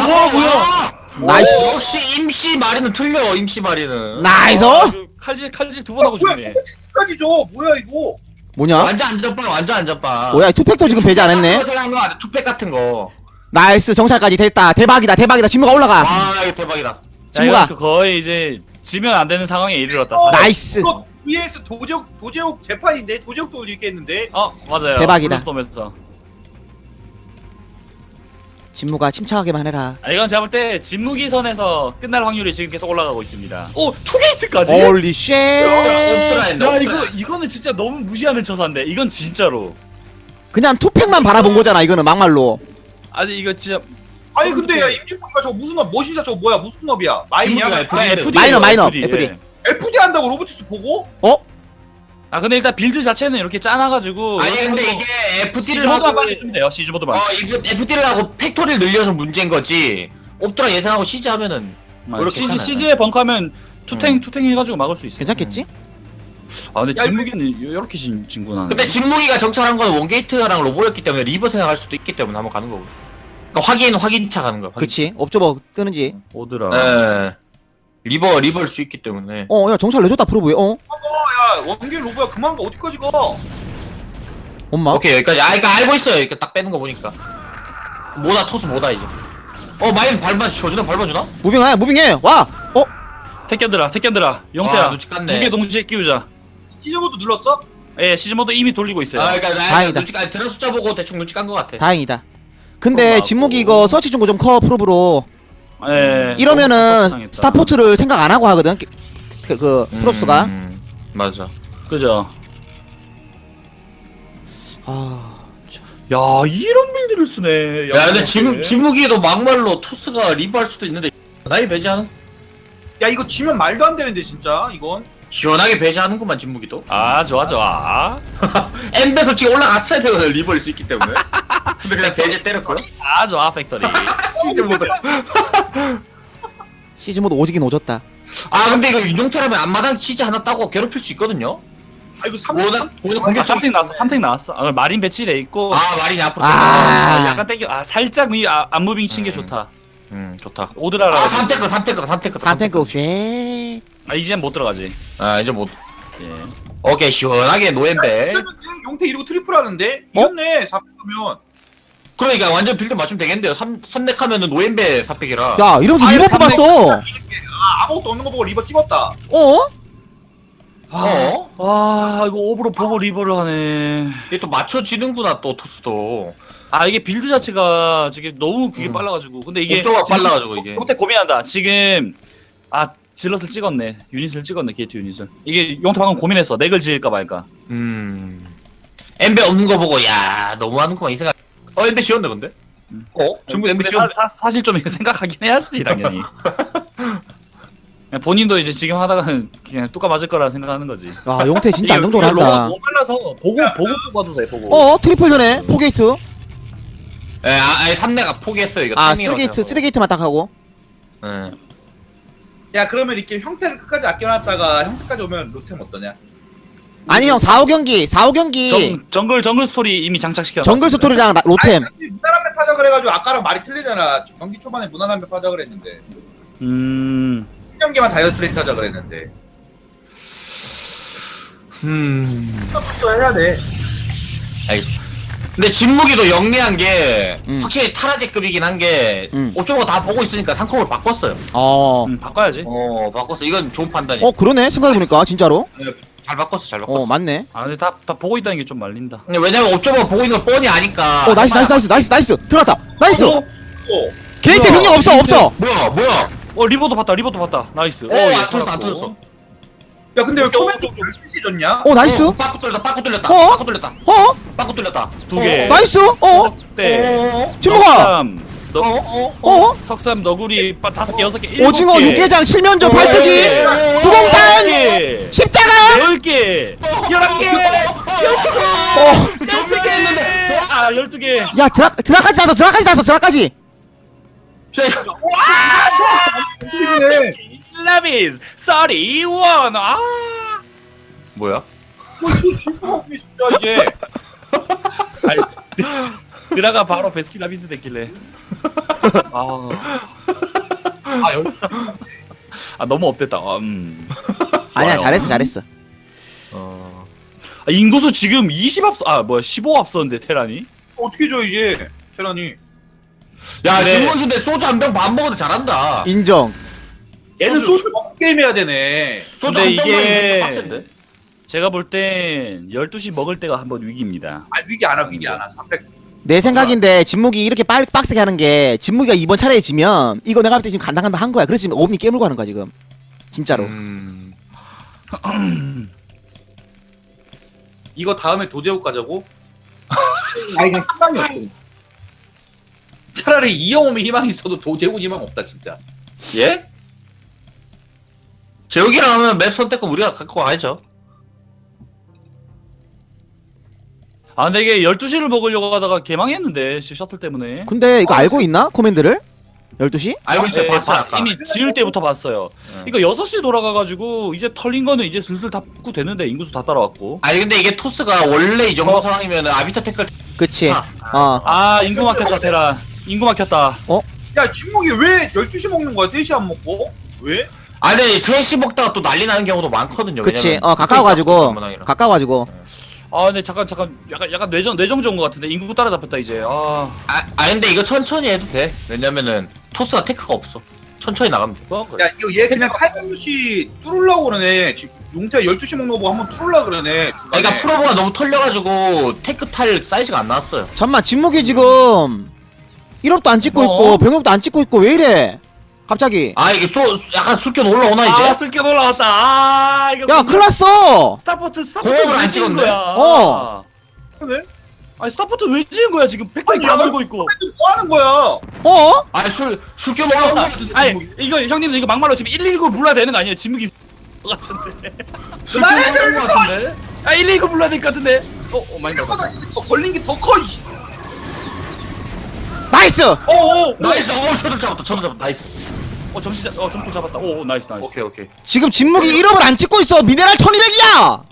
뭐야 뭐야?
Nice
역시 임시 마린은 틀려. 임시
마린은. Nice
아, 그 칼질 칼질 두 번 하고
뭐야
죽네.
끝까지 줘 뭐야 이거
뭐냐
완전 안전빵 완전 안전빵.
뭐야 이 투팩도 지금 배제 안 했네
그거 생각한 거 같아. 투팩 같은 거.
Nice 정찰까지 됐다 대박이다 대박이다 진무가 올라가
와 이거 대박이다.
이거 거의 이제 지면 안 되는 상황에 이르렀다.
어,
사실.
Nice
이거 VS 도제욱 도제욱 재판인데 도제욱도 올리겠는데
어 맞아요.
대박이다.
블루스톰에서.
진무가 침착하게만 해라
아 이건 제가 볼 때 진무기 선에서 끝날 확률이 지금 계속 올라가고 있습니다. 오 two gate까지.
Holy shit.
야. 이거 이거는 진짜 너무 무시하는 처사인데 이건 진짜로.
그냥 투팩만 바라본 거잖아 이거는 막말로
아니 이거 진짜
아니 근데 야 임진모가 저거 무슨 업 머신샵 저거 뭐야 무슨 업이야?
진무기가
아,
FD.
FD
마이너, 마이너,
FD,
FD.
한다고 Robotics 보고?
아 근데 일단 build 자체는 이렇게 짜놔가지고
아니 근데 이게
siege mode만
하고
빨리 주면 돼요. siege mode만.
어 이거 FD를 하고 factory를 늘려서 문제인 거지. 옵드라 예상하고 siege 하면은
아, siege
괜찮아요.
siege에 벙커하면 투탱
음.
투탱 해가지고 막을 수 있어.
괜찮겠지?
아 근데
야,
진무기는 이렇게 진 진구나.
근데 진무기가 정찰한 건 one gate랑 로보였기 때문에 Reaver 생각할 수도 있기 때문에 한번 가는 거고. 그러니까 확인 확인차 가는 거야. 확인.
그치 옵저버 뜨는지
옵드라.
예. Reaver Reaver일 수 있기 때문에.
어 야 정찰 내줬다 Probe에 어
야 원겟 로보야 그만 가 어디까지 가?
엄마
오케이 여기까지. 아 그러니까 알고 있어요. 이렇게 딱 빼는 거 보니까. 뭐다 토스 뭐다 이제. 어 mine 밟아 줘주나 밟아주나?
무빙해 무빙해 와 어?
택견들아 택견들아
와,
용태야
눈치 깠네.
두 개 동시에 끼우자.
Siege mode 눌렀어?
예 siege mode 이미 돌리고 있어요.
아 그러니까 나
다행이다.
눈치 까 들어 숫자 보고 대충 눈치 깐거 같아.
다행이다 근데. 진무기 이거 서치 중고 좀 커 Probe로
네,
이러면은 Starport를 생각 안 하고 하거든. 그, 그, 그 음, 프로스가.
음, 음. 맞아.
그죠.
아.
야 이런 build를 쓰네.
야, 근데
지금
진묵이도 막말로 토스가 Reaver할 수도 있는데 나이 배째는.
야 이거 지면 말도 안 되는데 진짜 이건.
시원하게 배째는구만 진묵이도
아 좋아 좋아.
엠베 솔직히 올라갔어야 되거든 Reaver일 수 있기 때문에 근데 그냥 배째 때렸고
아 좋아 factory.
진짜 못해
siege mode 오지긴 오졌다
아 근데 이거 윤용태라면 앞마당 치즈 하나 따고 괴롭힐 수 있거든요
아 이거 3
오늘 오늘
아,
공격
3탱 나왔어. 3탱 나왔어. 아, marine 배치돼 있고.
아 marine이 앞으로
아.
아, 약간 땡겨. 아 살짝 미 아, 안 moving 친 게 좋다.
음 좋다
오드라라.
아 3탱크 3탱크 3탱크
3탱크 쉐
아 이젠 못 들어가지.
아 이제 못
예.
오케이 시원하게 노엠베
그러면 용태 이러고 triple 하는데
어?
이겼네 400하면
그러니까 완전 build 맞추면 되겠는데요 3, 3넥 하면은 노엠베 4팩이라
야 이러면서
아예
Reaver 뽑았어
아 아무것도 없는 거 보고 Reaver 찍었다
어?
어?
아 이거 오브로 보고 Reaver를 하네.
이게 또 맞춰지는구나 또 토스도
아 이게 build 자체가 지금 너무 그게
음.
빨라가지고 근데 이게 지금
빨라가지고 이게
용태 고민한다. 지금 아 Zealot을 찍었네. 유닛을 찍었네. 게이트 유닛을. 이게 용태 방금 고민했어. 넥을 지을까 말까.
음 엠베 없는 거 보고 야 너무하는구만 이 생각 어 엠베 지었네 근데
음.
어? 중국 엠베 지웠네
사, 사, 사실 좀 이거 생각하긴 해야지 당연히. 본인도 이제 지금 하다가는 그냥 뚜까 맞을 거라 생각하는 거지.
야 용태 진짜
로가
한다
너무 빨라서 보고 보고 뽑아도 돼 보고.
어 트리플 전에 포게이트
예, 아, 아예 3내가 포기했어요 이거
아 쓰리게이트. 쓰리게이트만 딱 하고
예.
야 그러면 이렇게 형태를 끝까지 아껴놨다가 형태까지 오면 로템 어떠냐
아니 형 4, 5경기 4, 5경기
정, 정글 정글 스토리 이미 장착시켜.
정글 스토리랑 라- 로템
아니, 무난한 배 파자 그래가지고 아까랑 말이 틀리잖아 경기 초반에 무난한 배 파자 그랬는데
음.
1경기만 다이어트레이트 하자 그랬는데
음.
또 해야 돼
알겠습니다. 근데 진무기도 영리한 게
음.
확실히 타라제급이긴 한게
음.
어쩌고 다 보고 있으니까 상품을 바꿨어요.
어.
음, 바꿔야지.
어 바꿨어. 이건 좋은 판단이야.
어 그러네 생각해보니까 진짜로
잘 바꿨어, 잘 바꿨어.
어 맞네
아 근데 다, 다 보고 있다는 게 좀 말린다.
근데 왜냐면 옵저버 보고 있는 걸 뻔히 아니까.
어 나이스 나이스 나이스 나이스 나이스 들어갔다 나이스
어?
게이트
뭐야?
병력 없어 없어
뭐야, 뭐야?
어 리버도 봤다 리버도 봤다. 나이스.
어, 얘안 터졌어, 안
살았고.
터졌어.
야 근데 왜
어,
코멘트 10시 줬냐?
어 나이스
어, 빠꾸 뚫렸다, 빠꾸 뚫렸다,
어?
빠꾸 뚫렸다,
어
빠꾸 뚫렸다.
두 개.
나이스 어
네.
친구가
석삼, 너,
어?
어
석삼 너구리 빠- 다섯 개 여섯 개 일곱
오징어
개.
육개장 칠면조 발뜨기
예.
구공탄
개.
십자가
열 개. 열한 개.
어
열두 개 했는데. 아 열두 개.
야 드라 드라까지 나서 드라까지 나서 드라까지
이네
라비스 31. 아.
뭐야?
진짜 이제
드라가 바로 베스킨 라비스 됐길래. 아.
아 열...
아 너무 업됐다. 아, 음.
아니야
좋아요.
잘했어 잘했어
어.
아, 인구수 지금 20 앞서 아 뭐야 15 앞서는데 테란이?
어떻게 줘 이제 테란이
야,
근데-
진무 근데 소주 한병반 먹어도 잘한다.
인정
얘는
소주-
소주 게임 해야 되네
소주
근데
한 병만
이게-
이게 빡센데.
제가 볼 땐 12시 먹을 때가 한번 위기입니다.
아 위기 안 와 위기 안 와 300
내 생각인데 진무기 이렇게 빨 빡세게 하는 게 진무기가 이번 차례에 지면 이거 내가 볼 때 지금 간당간당 한 거야 그래서 지금 오븐이 깨물고 하는 거야 지금 진짜로
음.
이거 다음에 도제욱 가자고? 아니 그냥 희망이 없거든 차라리 이영호이 희망이 있어도 도제욱 희망 없다 진짜
예? 제욱이랑 하면 맵 선택권 우리가 갖고 가야죠.
아 근데 이게 12시를 먹으려고 하다가 개망했는데 시- 셔틀 때문에.
근데 이거 알고 있나? 코맨드를? 12시?
알고 있어요.
네,
봤어요.
봐-
아까.
이미 지을 때부터 봤어요.
응.
이거 6시 돌아가가지고 이제 털린 거는 이제 슬슬 다 붙고 됐는데 인구수 다 따라왔고.
아니 근데 이게 토스가 원래 이 정도 상황이면 아비터 태클
그치
아.
어
아 인구 막혔다 테란. 인구 막혔다.
야 진목이 왜 12시 먹는 거야 3시 안 먹고? 왜?
아니 3시 먹다가 또 난리 나는 경우도 많거든요.
그치 어 가까워가지고. 가까워가지고
아 근데 잠깐 잠깐 약간 약간 뇌정 뇌정지 온것 같은데 인구 따라잡혔다 이제. 아.
아, 아 근데 이거 천천히 해도 돼. 왜냐면은 토스가 tech가 없어. 천천히 나가면 돼.
뭐, 그래.
야 이거 얘 그냥 칼국시 뚫으려고 그러네 지금 용태가 12시 먹는 거 보고 한번 뚫으려고 그러네
아, 그러니까 probe가 너무 털려가지고 tech 탈 사이즈가 안 나왔어요.
잠만 진묵이 지금 1업도 안 찍고
어?
있고 병력도 안 찍고 있고 왜 이래 갑자기
아 이게 쏘 약간 술기운 올라오나 이제?
아 쓸게 올라왔다. 아 이거
야 큰일 났어
Starport Starport
왜 찍은. 거야.
어.
그러네?
아니 Starport 왜 지은 거야 지금
아니,
다
야,
걸고 있고
뭐 하는 거야?
어?
아니 술 술좀 올라온 거 같은데.
아니 이거 형님들 이거 막말로 지금 119 불러야 되는 거 아니에요 진묵이 같은데 술좀 올라온 거 같은데 아 119 불러야 될 것 같은데 어, 어 많이
더 걸린 게 더 커. 이.
nice!
어어
nice. 어 저도 잡았다. 저도 잡았다. nice.
어 정신 잡- 어 점프 잡았다 오 오, nice nice
오케이 오케이.
지금 진묵이 1업을 안 찍고 있어 미네랄 1200이야!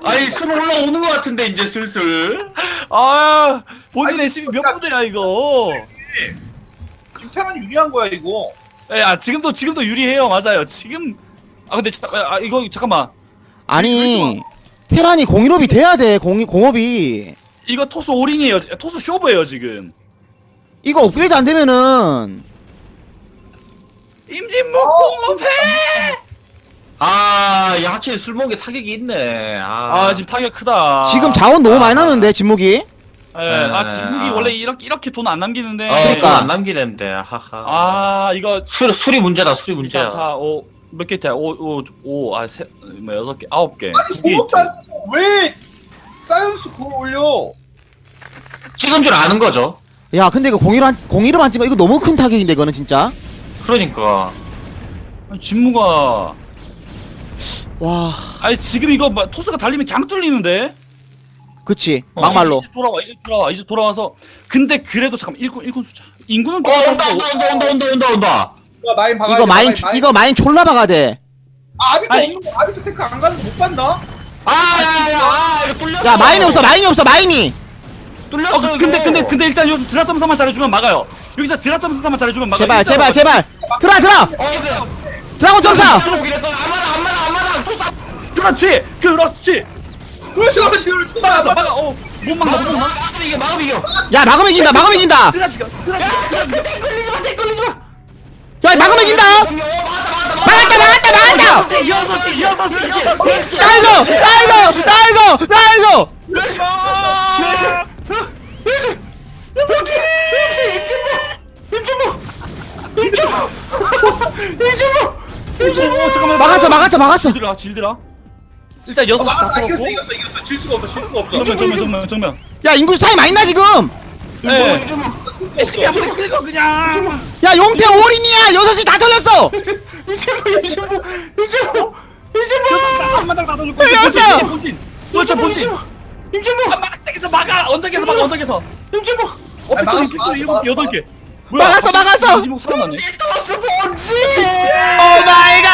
아니 술 올라오는 거 같은데 이제 슬슬.
아 본진 SCV 몇 부대야 이거
지금 테란이 유리한 거야 이거.
예, 아 지금도 지금도 유리해요 맞아요 지금 아 근데 자, 아 이거 잠깐만
아니 테란이 공일업이 돼야 돼 공, 공업이
이거 토스 올인이에요 토스 쇼브예요 지금
이거 업그레이드 안 되면은
임진묵 공업해
아, 야, 확실히 술 먹은 게 타격이 있네. 아,
아 지금 타격 크다
지금 자원 너무 많이 남는데 진묵이
예, 아
네,
진묵이
아.
원래 이렇게 이렇게 돈 안 남기는데
어,
그러니까.
안 남기는데. 하하.
아 이거
술 술이 문제다. 술이 문제야.
다 오 몇 개 돼? 오 오 오 아 세 뭐 여섯 개 아홉 개
아니
두개
공업도 안 치고 왜 science 그거 올려?
찍은 줄 아는 거죠.
야 근데 이거 안, 공일업 안 찍어 이거 너무 큰 타격인데 이거는 진짜
그러니까.
진묵아
와
아니 지금 이거 막 토스가 달리면 그냥 뚫리는데
그치
어,
막말로
이제 돌아와 이제 돌아와 이제 돌아와서 근데 그래도 잠깐 일꾼 일꾼 숫자 인구는
어, 온다, 온다, 온다, 온다, 온다, 온다, 온다.
이거 mine 박아.
이거 mine 이거 mine 졸라 박아야 돼
아, Arbiter
아니.
없는 거 아비터 테크 안 가는 거못 봤나?
아, 야, 야, 아, 이거 뚫렸어.
야 mine이 없어 mine이 없어 mine이
뚫렸어.
어, 근데. 근데 근데 일단 여기서 드라 점사만 잘해주면 막아요. 여기서 드라 점사만 잘해주면 막아요.
제발 제발 제발 어,
근데.
Dragoon 점사.
그렇지, 그렇지.
그렇지 그렇지 그렇지.
막았어, 막아. 어, 못 막아, 못 막아.
이겨, 막음 이겨.
야 막으면 이긴다 막으면 이긴다
드라 지가, 드라 지가, 드라 지가.
끌리지 마, 끌리지 마.
야 막으면 이긴다
막았다, 막았다, 막았다.
막았다 막았다 막았다
여섯 시, 여섯 시, 여섯 시.
nice nice nice nice
어, 잠깐만.
막았어 막았어 막았어
질드라, 질드라. 일단 여섯 시다
아,
터졌고.
이겼어 이겼어. 질 수가 없어 질 수가 없어.
정면, 정면, 정면, 정면.
야 인구수 차이 많이 나 지금
예. 한번 끌고 그냥.
야 용태 올인이야 6시 다 털렸어
한마당 다 돌고.
여섯!
본진. 그렇죠, 본진. 임준모. 언덕에서 막아, 언덕에서 막아, 언덕에서. 임준모. 어, factory,
막았어,
일곱 개, 여덟 개.
막았어, 막았어! 오 my god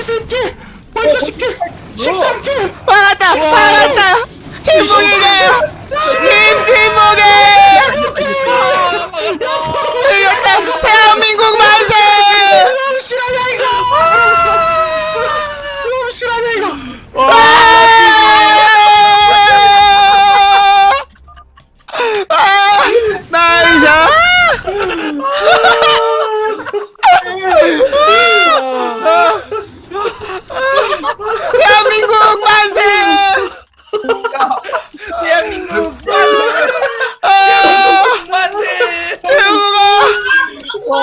40개! 40개! 13개!
막았다 막았다 진묵이게 김진묵이 이겼다 대한민국 만세
너무 실화냐 이거! 너무 실화냐 이거!
아! 아! 나이샤 대한민국 만세
대한민국
아!
만세!
진묵아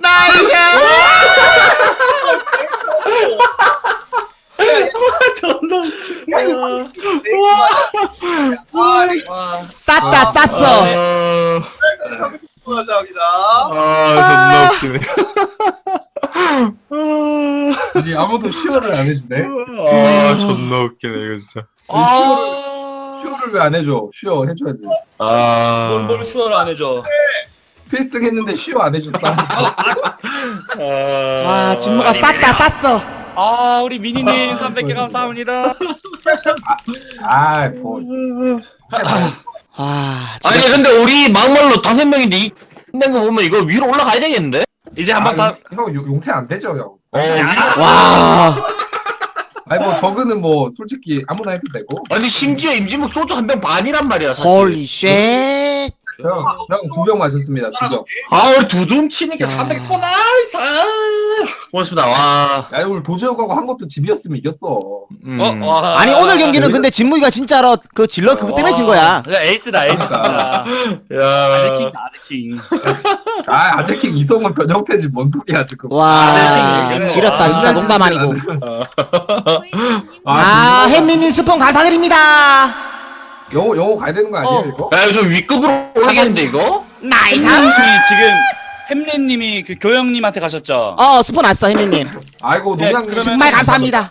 나이샤
와.
쌌다 쌌어
감사합니다.
아, 존나 웃기네.
아니 아무도 시어를 안 해주네.
아, 존나 웃기네, 이거 진짜.
아.
시어를 왜 안 해줘? 시어 해줘야지.
아.
뭘, 뭘 추월을 안 해줘.
필승 했는데 시어 안 해줬어.
아 진묵아 쌌다 쌌어
아, 우리 미니님 300개 감사합니다.
아, 뭐.
아
아니 근데 우리 막말로 다섯 명인데 이 X된 거 보면 이거 위로 올라가야 되겠는데?
이제 한번 다.
형 용- 용태 안 되죠, 형.
어
와
아니 뭐 저그는 뭐 솔직히 아무나 해도 되고.
아니 심지어 임진묵 소주 한 병 반이란 말이야 사실
홀리 쉣
형, 형두병 마셨습니다. 두 병.
아 우리 두둠 치니까
야.
300 나이스 고맙습니다 와
야 오늘 도저하고 한 것도 집이었으면 이겼어.
음.
어, 와.
아니 오늘 경기는 근데 진무기가 진짜로 그 질러 그것 때문에 진 거야.
야, 에이스다, 에이스 진짜.
야
아재킹, 아재킹.
아 아재킹 이성은 변형태지 뭔 소리야 지금.
와
아,
지렸다 진짜
아,
농담 아니고.
아,
아 햄미님 스폰 감사드립니다.
영어 영어 가야 되는 거 아니에요
어.
이거?
야, 좀 윗급으로 올리겠는데 이거?
nice.
햄린님이 지금 햄린님이 그 교영님한테 가셨죠.
어 스폰 왔어 햄미님.
아이고
네,
농양
그러면-
정말 감사합니다.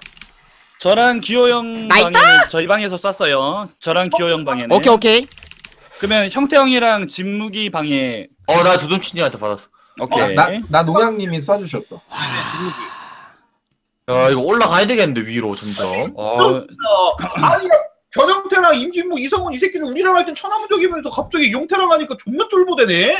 저랑 기호 형
nice!
방에는 저희 방에서 쐈어요. 저랑 기호 형 방에는.
오케이 오케이.
그러면 형태 형이랑 진무기 방에
어 나 두둠 치니한테 받았어
오케이.
나나 농양님이 쏴주셨어.
야 이거 올라가야 되겠는데 위로 점점
어,
어, 아니 변형태랑 임진무 이성훈 이 새끼는 우리랑 할 땐 천하무적이면서 갑자기 용태랑 하니까 존나 쫄보대네.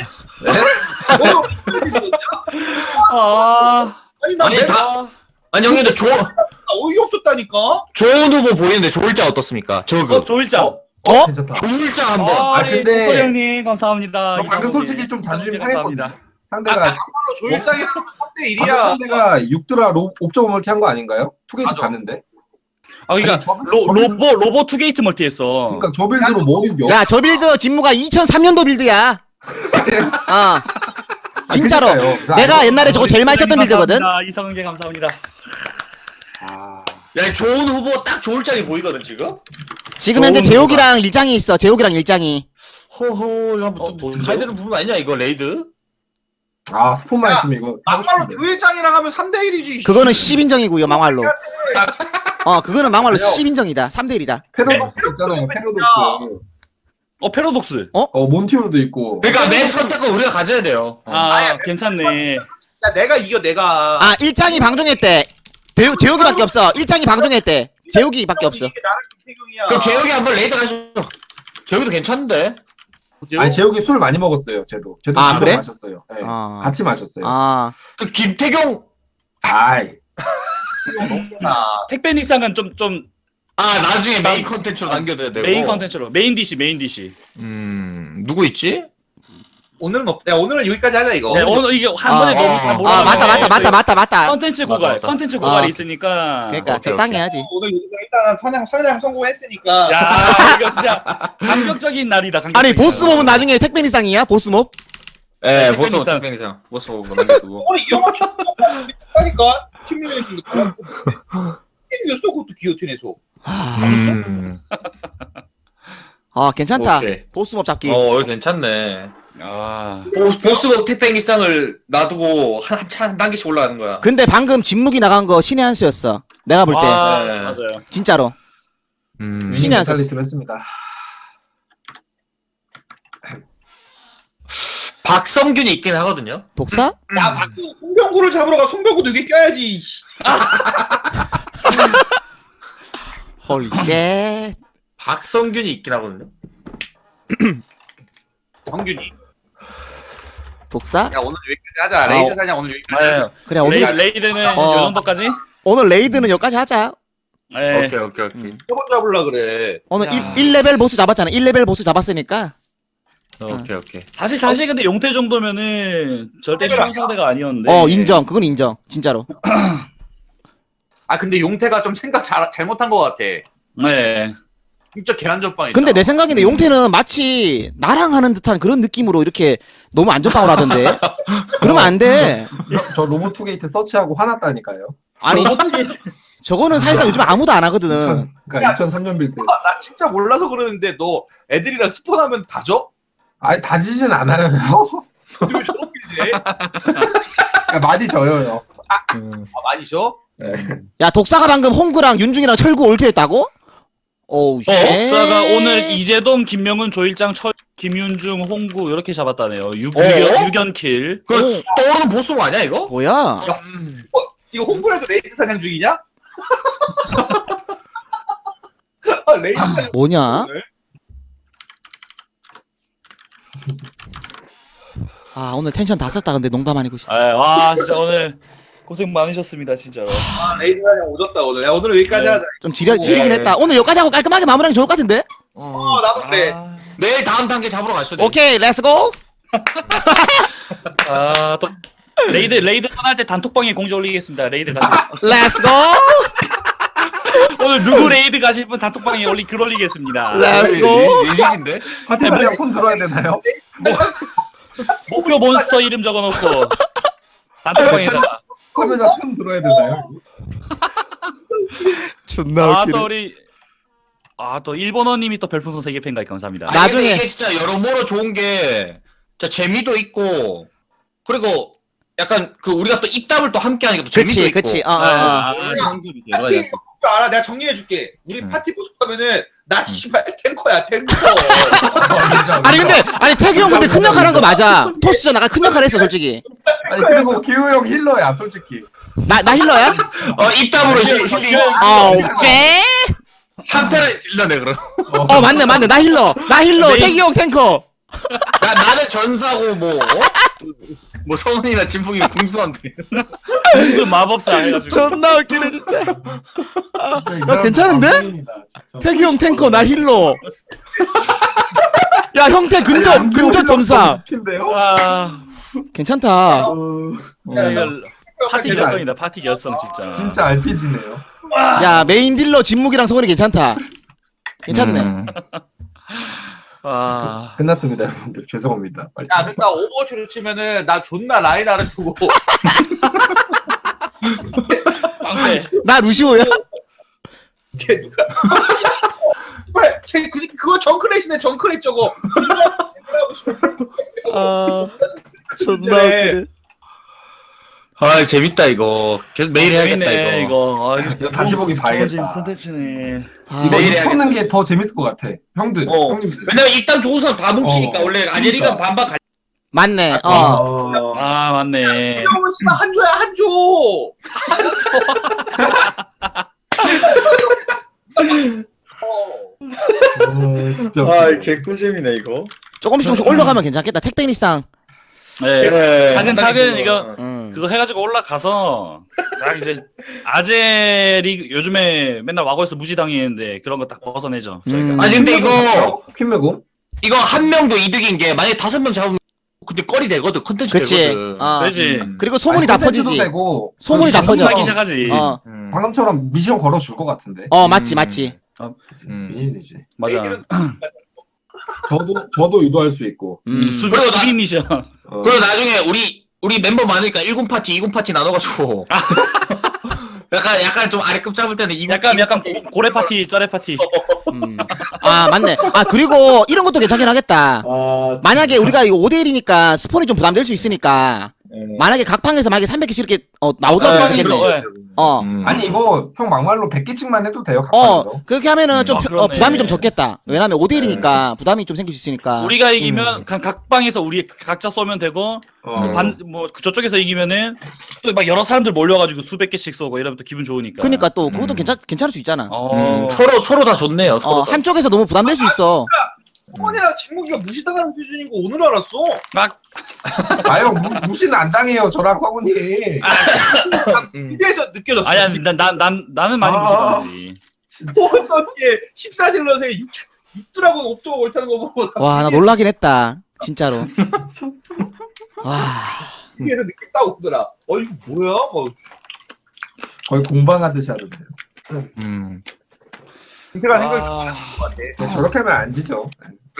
어,
아,
아니 나
아니,
내가
다- 아니 형님들 조,
어이없었다니까.
좋은 후보 보이는데 조일장 어떻습니까? 저그
어, 조일장.
어?
괜찮다.
조일장 한번
아,
아, 근데-
토토리 형님 감사합니다.
저 방금. 솔직히 좀 자존심 상했거든요. 상대가
정말로 조일장이랑 3대
방금
1이야.
상대가 6드라 no observer 멀티 한 거 아닌가요?
two gate.
갔는데.
아, 그러니까
아니, 저-
로, robo robo two gate 멀티 했어.
그러니까 저 build로 모으는
게야저 build 진묵아 2003년도 build야. 어. 진짜로.
아.
내가 옛날에 저거 제일 많이 썼던 build거든.
감사합니다. 이성은게 감사합니다.
아,
야 좋은 후보 딱 조일장이 보이거든 지금?
지금 현재 재욱이랑 일장이 있어. 재욱이랑 일장이.
허허 한번
어?
가야 되는 부분 아니냐 이거 raid?
아 스폰만
야,
있으면 이거
막말로
싶은데.
조일장이랑 하면 3대 1이지.
그거는 씹인정이고요 막말로. 어 그거는 막말로
그래요.
씹인정이다. 3대 1이다.
패러독스 있잖아요. 패러독스.
어 패러독스.
어 몬티홀도 있고.
그러니까 맵 선택은 우리가 가져야 돼요
아
아예
괜찮네.
야 내가 이겨 내가.
아 일장이 방종했대. 재욱 재욱이밖에 없어. 일장이 방종했대. 재욱이밖에 없어.
이게 나랑 김택용이야.
그럼 재욱이 한번 raid 가시죠 재욱이도 괜찮은데?
아니 재욱이 술 많이 먹었어요. 쟤도. 쟤도
아,
같이
그래?
마셨어요. 네.
아.
같이 마셨어요.
아
그 김택용
아이.
아,
택뱅리쌍은 좀 좀
아 나중에 메인 컨텐츠로 남겨둬야 되고
메인 컨텐츠로 main dish main dish.
음 누구 있지?
오늘은 없. 야 오늘은 여기까지 하자 이거.
네, 오늘 이게 한
아,
번에
어,
너무
어,
다
어.
몰아가네.
아 맞다 맞다 맞다 맞다 맞다.
컨텐츠 고갈
맞아.
컨텐츠 고갈이
아.
있으니까.
그러니까
오케이,
적당히
오케이.
해야지.
오늘 여기서 일단 사냥 사냥 성공했으니까.
야 이거 진짜 감격적인 날이다. 감격적인
아니
날.
보스몹은 나중에 택배 이상이야 보스몹?
예
네,
보스.
택배니상
보스 보고 남겨두고
오늘 이 영화 쳤다니까 팀 리레이스 이겼어 그것도 기어틴에서.
음.
아 괜찮다.
오케이.
보스몹 잡기.
어 이거 괜찮네
아
보스 보스복 택배니상을 놔두고 한한 한 단계씩 올라가는 거야
근데 방금 진묵이 나간 거 신의 한 수였어. 내가 볼때
아,
네.
맞아요.
진짜로.
음.
신의 한 수.
mentality로 했습니다.
박성균이 있긴 하거든요
독사?
야 맞고 송병구를 잡으러 가 송병구도 여기 껴야지. 씨.
holy shit.
박성균이 있긴 하거든요
성균이.
독사?
야 오늘 여기까지 하자. raid 사냥 오늘 여기까지 하자.
아,
그래 오늘
레이, raid는
어.
요 정도까지.
오늘 raid는 여기까지 하자.
네.
오케이 오케이 오케이
음.
저번 잡으려 그래.
오늘
야.
1, 1레벨 보스 잡았잖아. 1레벨 보스 잡았으니까.
오케이 오케이
사실 사실 근데 용태 정도면은 절대 쉬운 상대가 아니었는데.
어 인정. 그건 인정. 진짜로.
아 근데 용태가 좀 생각 잘 잘못한 것 같아.
네.
진짜 개안전빵이다.
근데 내 생각인데 용태는 마치 나랑 하는 듯한 그런 느낌으로 이렇게 너무 안전빵을 하던데. 그러면 안 돼.
저 robo two gate 서치하고 화났다니까요.
아니 저거는 사실상 요즘 아무도 안 하거든.
그러니까 2003년 build.
아, 나 진짜 몰라서 그러는데 너 애들이랑 스폰하면 다 져?
아니 다 지진 않아요. 그러니까 많이 져요.
아 많이 져?
네.
야 독사가 방금 홍구랑 윤중이랑 철구 all kill 했다고? oh shit.
독사가 오늘 이재동, 김명훈, 조일장, 철, 김윤중, 홍구 이렇게 잡았다네요. 유,
어?
유견, 유견킬.
그 떠오르는 보스 아니야 이거?
뭐야?
음.
이거 홍보라도 raid 사냥 중이냐? 아, raid 사냥
뭐냐?
중이네.
아 오늘 텐션 다 썼다 근데 농담 아니고 진짜.
아, 와 진짜 오늘 고생 많으셨습니다 진짜로.
아, raid 사냥 오졌다 오늘. 야 오늘 여기까지
네.
하자.
좀 지려 지리긴
네.
했다. 오늘 여기까지 하고 깔끔하게 마무리하면 좋을 것 같은데?
어 나도 그래.
아,
내일 다음 단계 잡으러 가시죠. 내일.
오케이 let's go
아또 레이드 레이드 떠날 때 단톡방에 공지 올리겠습니다. 레이드 가실
렛츠고
오늘 누구 레이드 가실 분 단톡방에 올리 글 올리겠습니다.
렛츠고
릴리즈인데?
파티스랑 폰 들어야 되나요?
목표 몬스터 이름 적어놓고 단톡방에다가
화면에 폰 들어야 되나요?
존나
아또 우리 아 또 일본어님이 또 별풍선 세개 팬가입 감사합니다.
아니,
나중에-
근데 이게 진짜 여러모로 좋은 게 진짜 재미도 있고 그리고 약간 그 우리가 또 입담을 또 함께 하니까 또 재미도
그치
있고
그치 어, 어, 어.
아,
파티 그 알아 내가 정리해 줄게. 우리
음.
파티 분석하면은 나 씨발 tanker야 tanker.
아니 근데 아니 태규 형 근데 큰 역할 한 거 맞아. 토스전 아까 큰 역할 했어 솔직히.
아니 그리고 기우 형 healer야 솔직히.
나 나 healer야?
어 입담으로 힐- 힐링.
어 오케이
상태를 딜러네 그럼.
어 맞네 맞네. 나 healer. 나
healer
태규 형 탱커
나, 나는 전사고 뭐 어? 뭐 성훈이나 진풍이나 궁수한테
무슨 마법사 해가지고
존나 웃기네 진짜
야,
괜찮은데? 태규 형 탱커 나 healer 야 형태 근접 근접 점사?
아
괜찮다
진짜 이거 파티
진짜.
결성이다 파티 결성 진짜.
진짜 RPG네요.
야 메인 딜러 진묵이랑 성훈이 괜찮다 괜찮네
음.
아
끝났습니다 여러분들 죄송합니다. 빨리.
야 그니까 오버워치로 치면은 나 존나 라인하르트고
빵대.
나 루시오야?
걔 누가 씨발 쟤 그- 그거 정크렛이네 정크렛 저거
아 존나
그래.
웃기네
아 재밌다 이거 계속 매일 해야겠다
재밌네,
이거,
이거. 아, 이거
다시 보기 봐야겠다.
콘텐츠네.
아,
이거
매일
입
해야겠다.
푸는 게 더 재밌을 것 같아. 형들,
어.
형님들.
왜냐면 입담 좋은 사람 다 뭉치니까
어.
원래 아제리가 반반 갈
맞네 어
어.
아 맞네.
형은 씨발 한 조야 한 조
어, 진짜.
아 개꿀잼이네 이거.
조금씩 조금씩 올라가면 괜찮겠다 택배니상
네.
네.
차근 차근 이거
음.
그거 해가지고 올라가서 딱 이제 아제리 요즘에 맨날 와고에서 무시당했는데 그런 거 딱 벗어내죠. 저희가.
음.
아니 근데 이거
퀸메고?
이거 한 명도 이득인 게 만약에 다섯 명 잡으면 근데 껄이 되거든 컨텐츠
그치
되거든
어
되지.
음.
그리고 소문이 다 퍼지지
되고,
소문이 다 퍼져.
하기 시작하지.
어,
음.
방금처럼 미션 걸어줄 것 같은데.
어 맞지
음.
맞지
음.
미인이지.
맞아.
저도 저도 유도할 수 있고.
음.
수비
그리고 나-
수비 미션.
어.
그리고 나중에 우리 우리 멤버 많으니까 1군 파티, 2군 파티 나눠가지고 약간 약간 좀 아래급 잡을 때는 2군
약간 약간 고, 고래 파티, 쩌리 파티.
음. 아 맞네 아 그리고 이런 것도 괜찮긴 하겠다
아
만약에 우리가 이거 5대 1이니까 스폰이 좀 부담될 수 있으니까
네.
만약에 각 방에서 만약에 300개씩 이렇게 어, 나오더라도
아,
괜찮겠네
그래서, 예.
어
음.
아니 이거 형 막말로 100개씩만 해도 돼요.
어,
각방에서.
그렇게 하면은 좀
아,
펴-
그러네.
어, 부담이 좀 적겠다. 왜냐면 5대1이니까 부담이 좀 생길 수 있으니까.
우리가 이기면 그냥 각 방에서 우리 각자 쏘면 되고
어.
반뭐 저쪽에서 이기면은 또 막 여러 사람들 몰려가지고 수백 개씩 쏘고 이러면 또 기분 좋으니까.
그니까 또 그것도
음.
괜찮 괜찮을 수 있잖아.
어.
음, 서로 서로 다 좋네요. 서로
어,
다.
한쪽에서 너무 부담될 수 있어.
소원이랑 진목이가 무시당하는 수준인 거 오늘 알았어
아형 무시는 안 당해요. 저랑 성훈이.
음.
무대에서 느껴졌어
아니야, 난, 난, 난, 나는 많이
아.
무시당하지.
포서티에 14질럿에 6드라곤 옵저버 옳다는 거 보고
와, 나 놀라긴 했다. 진짜로. 와,
위에서 느낌 딱 오더라 어 이거 뭐야 뭐
거의 공방하듯이 하던데요.
음.
용태가 생각이
아,
것 같아
네, 저렇게 하면 안 지죠.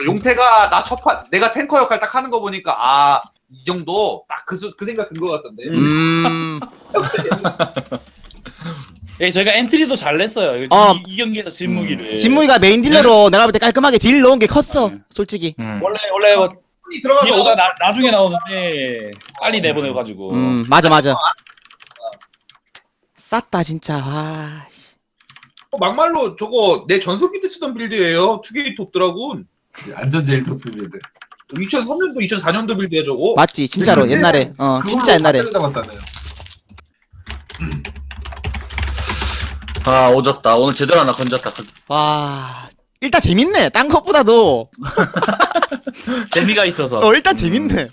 용태가 나 첫판 내가 탱커 역할 딱 하는 거 보니까 아 이 정도 딱 그 그 생각 든 것 같던데
음,
예, 저희가 엔트리도 잘 냈어요.
어.
이, 이 경기에서 진묵이를.
진무이가 메인 딜러로 내가 볼 때 깔끔하게 딜 넣은 게 컸어.
네.
솔직히.
음.
원래, 원래 뭐
손이 들어가서 얻어
나, 나중에 나오는데 빨리 내보내가지고.
음, 맞아, 맞아. 쌌다, 진짜. 와, 씨.
막말로 저거 내 전성기 때 쓰던 build예요 two gate 옵dragoon
안전 제일 좋습니다.
2003년도 2004년도 build야 저거
맞지, 진짜로.
근데
옛날에. 어, 진짜 옛날에.
잡았잖아요.
아 오졌다. 오늘 제대로 하나 건졌다.
와, 일단 재밌네. 딴 것보다도.
재미가 있어서.
어, 일단 재밌네.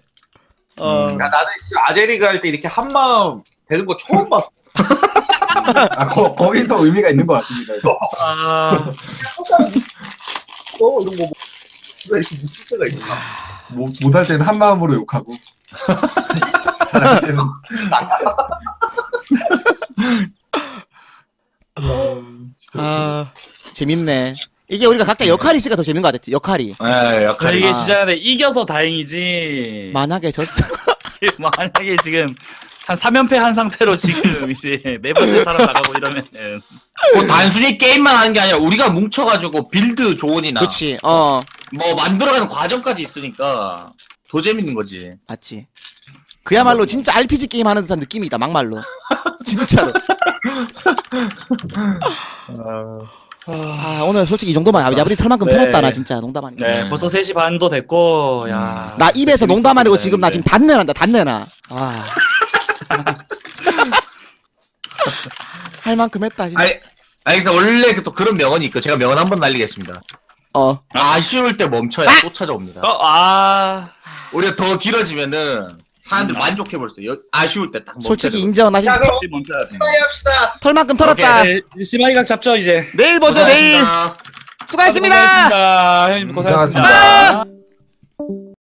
어,
야, 나는 씨, 아재리그 할 때 이렇게 한 마음 되는 거 처음 봤어
아 거, 거기서 의미가 있는 것 같습니다. 이거.
아,
어, 이런 거왜 이렇게 미칠 때가 있나?
못, 못할 때는 한 마음으로 욕하고. 잘할 때는
아 재밌네. 이게 우리가 각자 역할이 있으니까 더 재밌는 거 같았지. 역할이.
예,
그
역할이.
이게
아.
진짜 근데 이겨서 다행이지.
만약에 졌어.
만약에 지금 한 3연패 한 상태로 지금 이제 네 번째 살아나가고 이러면은
뭐 단순히 게임만 하는 게 아니라 우리가 뭉쳐가지고 build 조언이나
그렇지. 어
뭐 만들어가는 과정까지 있으니까 더 재밌는 거지.
맞지. 그야말로 진짜 RPG 게임 하는 듯한 느낌이다. 막말로. 진짜로. 아 오늘 솔직히 이 정도만 야부리 털만큼
네.
털었다 나 진짜 농담 아니고.
네, 벌써 3시 반도 됐고 야.
나 입에서 농담 아니고 지금 나 지금. 단내 난다 단내 나. 아. 할 만큼 했다 진짜.
아니, 알겠어. 원래 그 또 그런 명언이 있고 제가 명언 한번 날리겠습니다.
어.
아쉬울 때 멈춰야 또 찾아옵니다.
어, 아.
우리가 더 길어지면은 사람들 수 있어요. 아쉬울 때 딱 멈춰야
솔직히
돼요.
인정. 나 지금
야, 그럼
혹시 멈춰야 돼.
시바이 합시다.
털만큼 털었다.
네, 심하이각 잡죠 이제.
내일 보죠 내일.
고생하셨습니다.
수고하셨습니다.
고생하셨습니다. 형님 고생하셨습니다.
고생하셨습니다.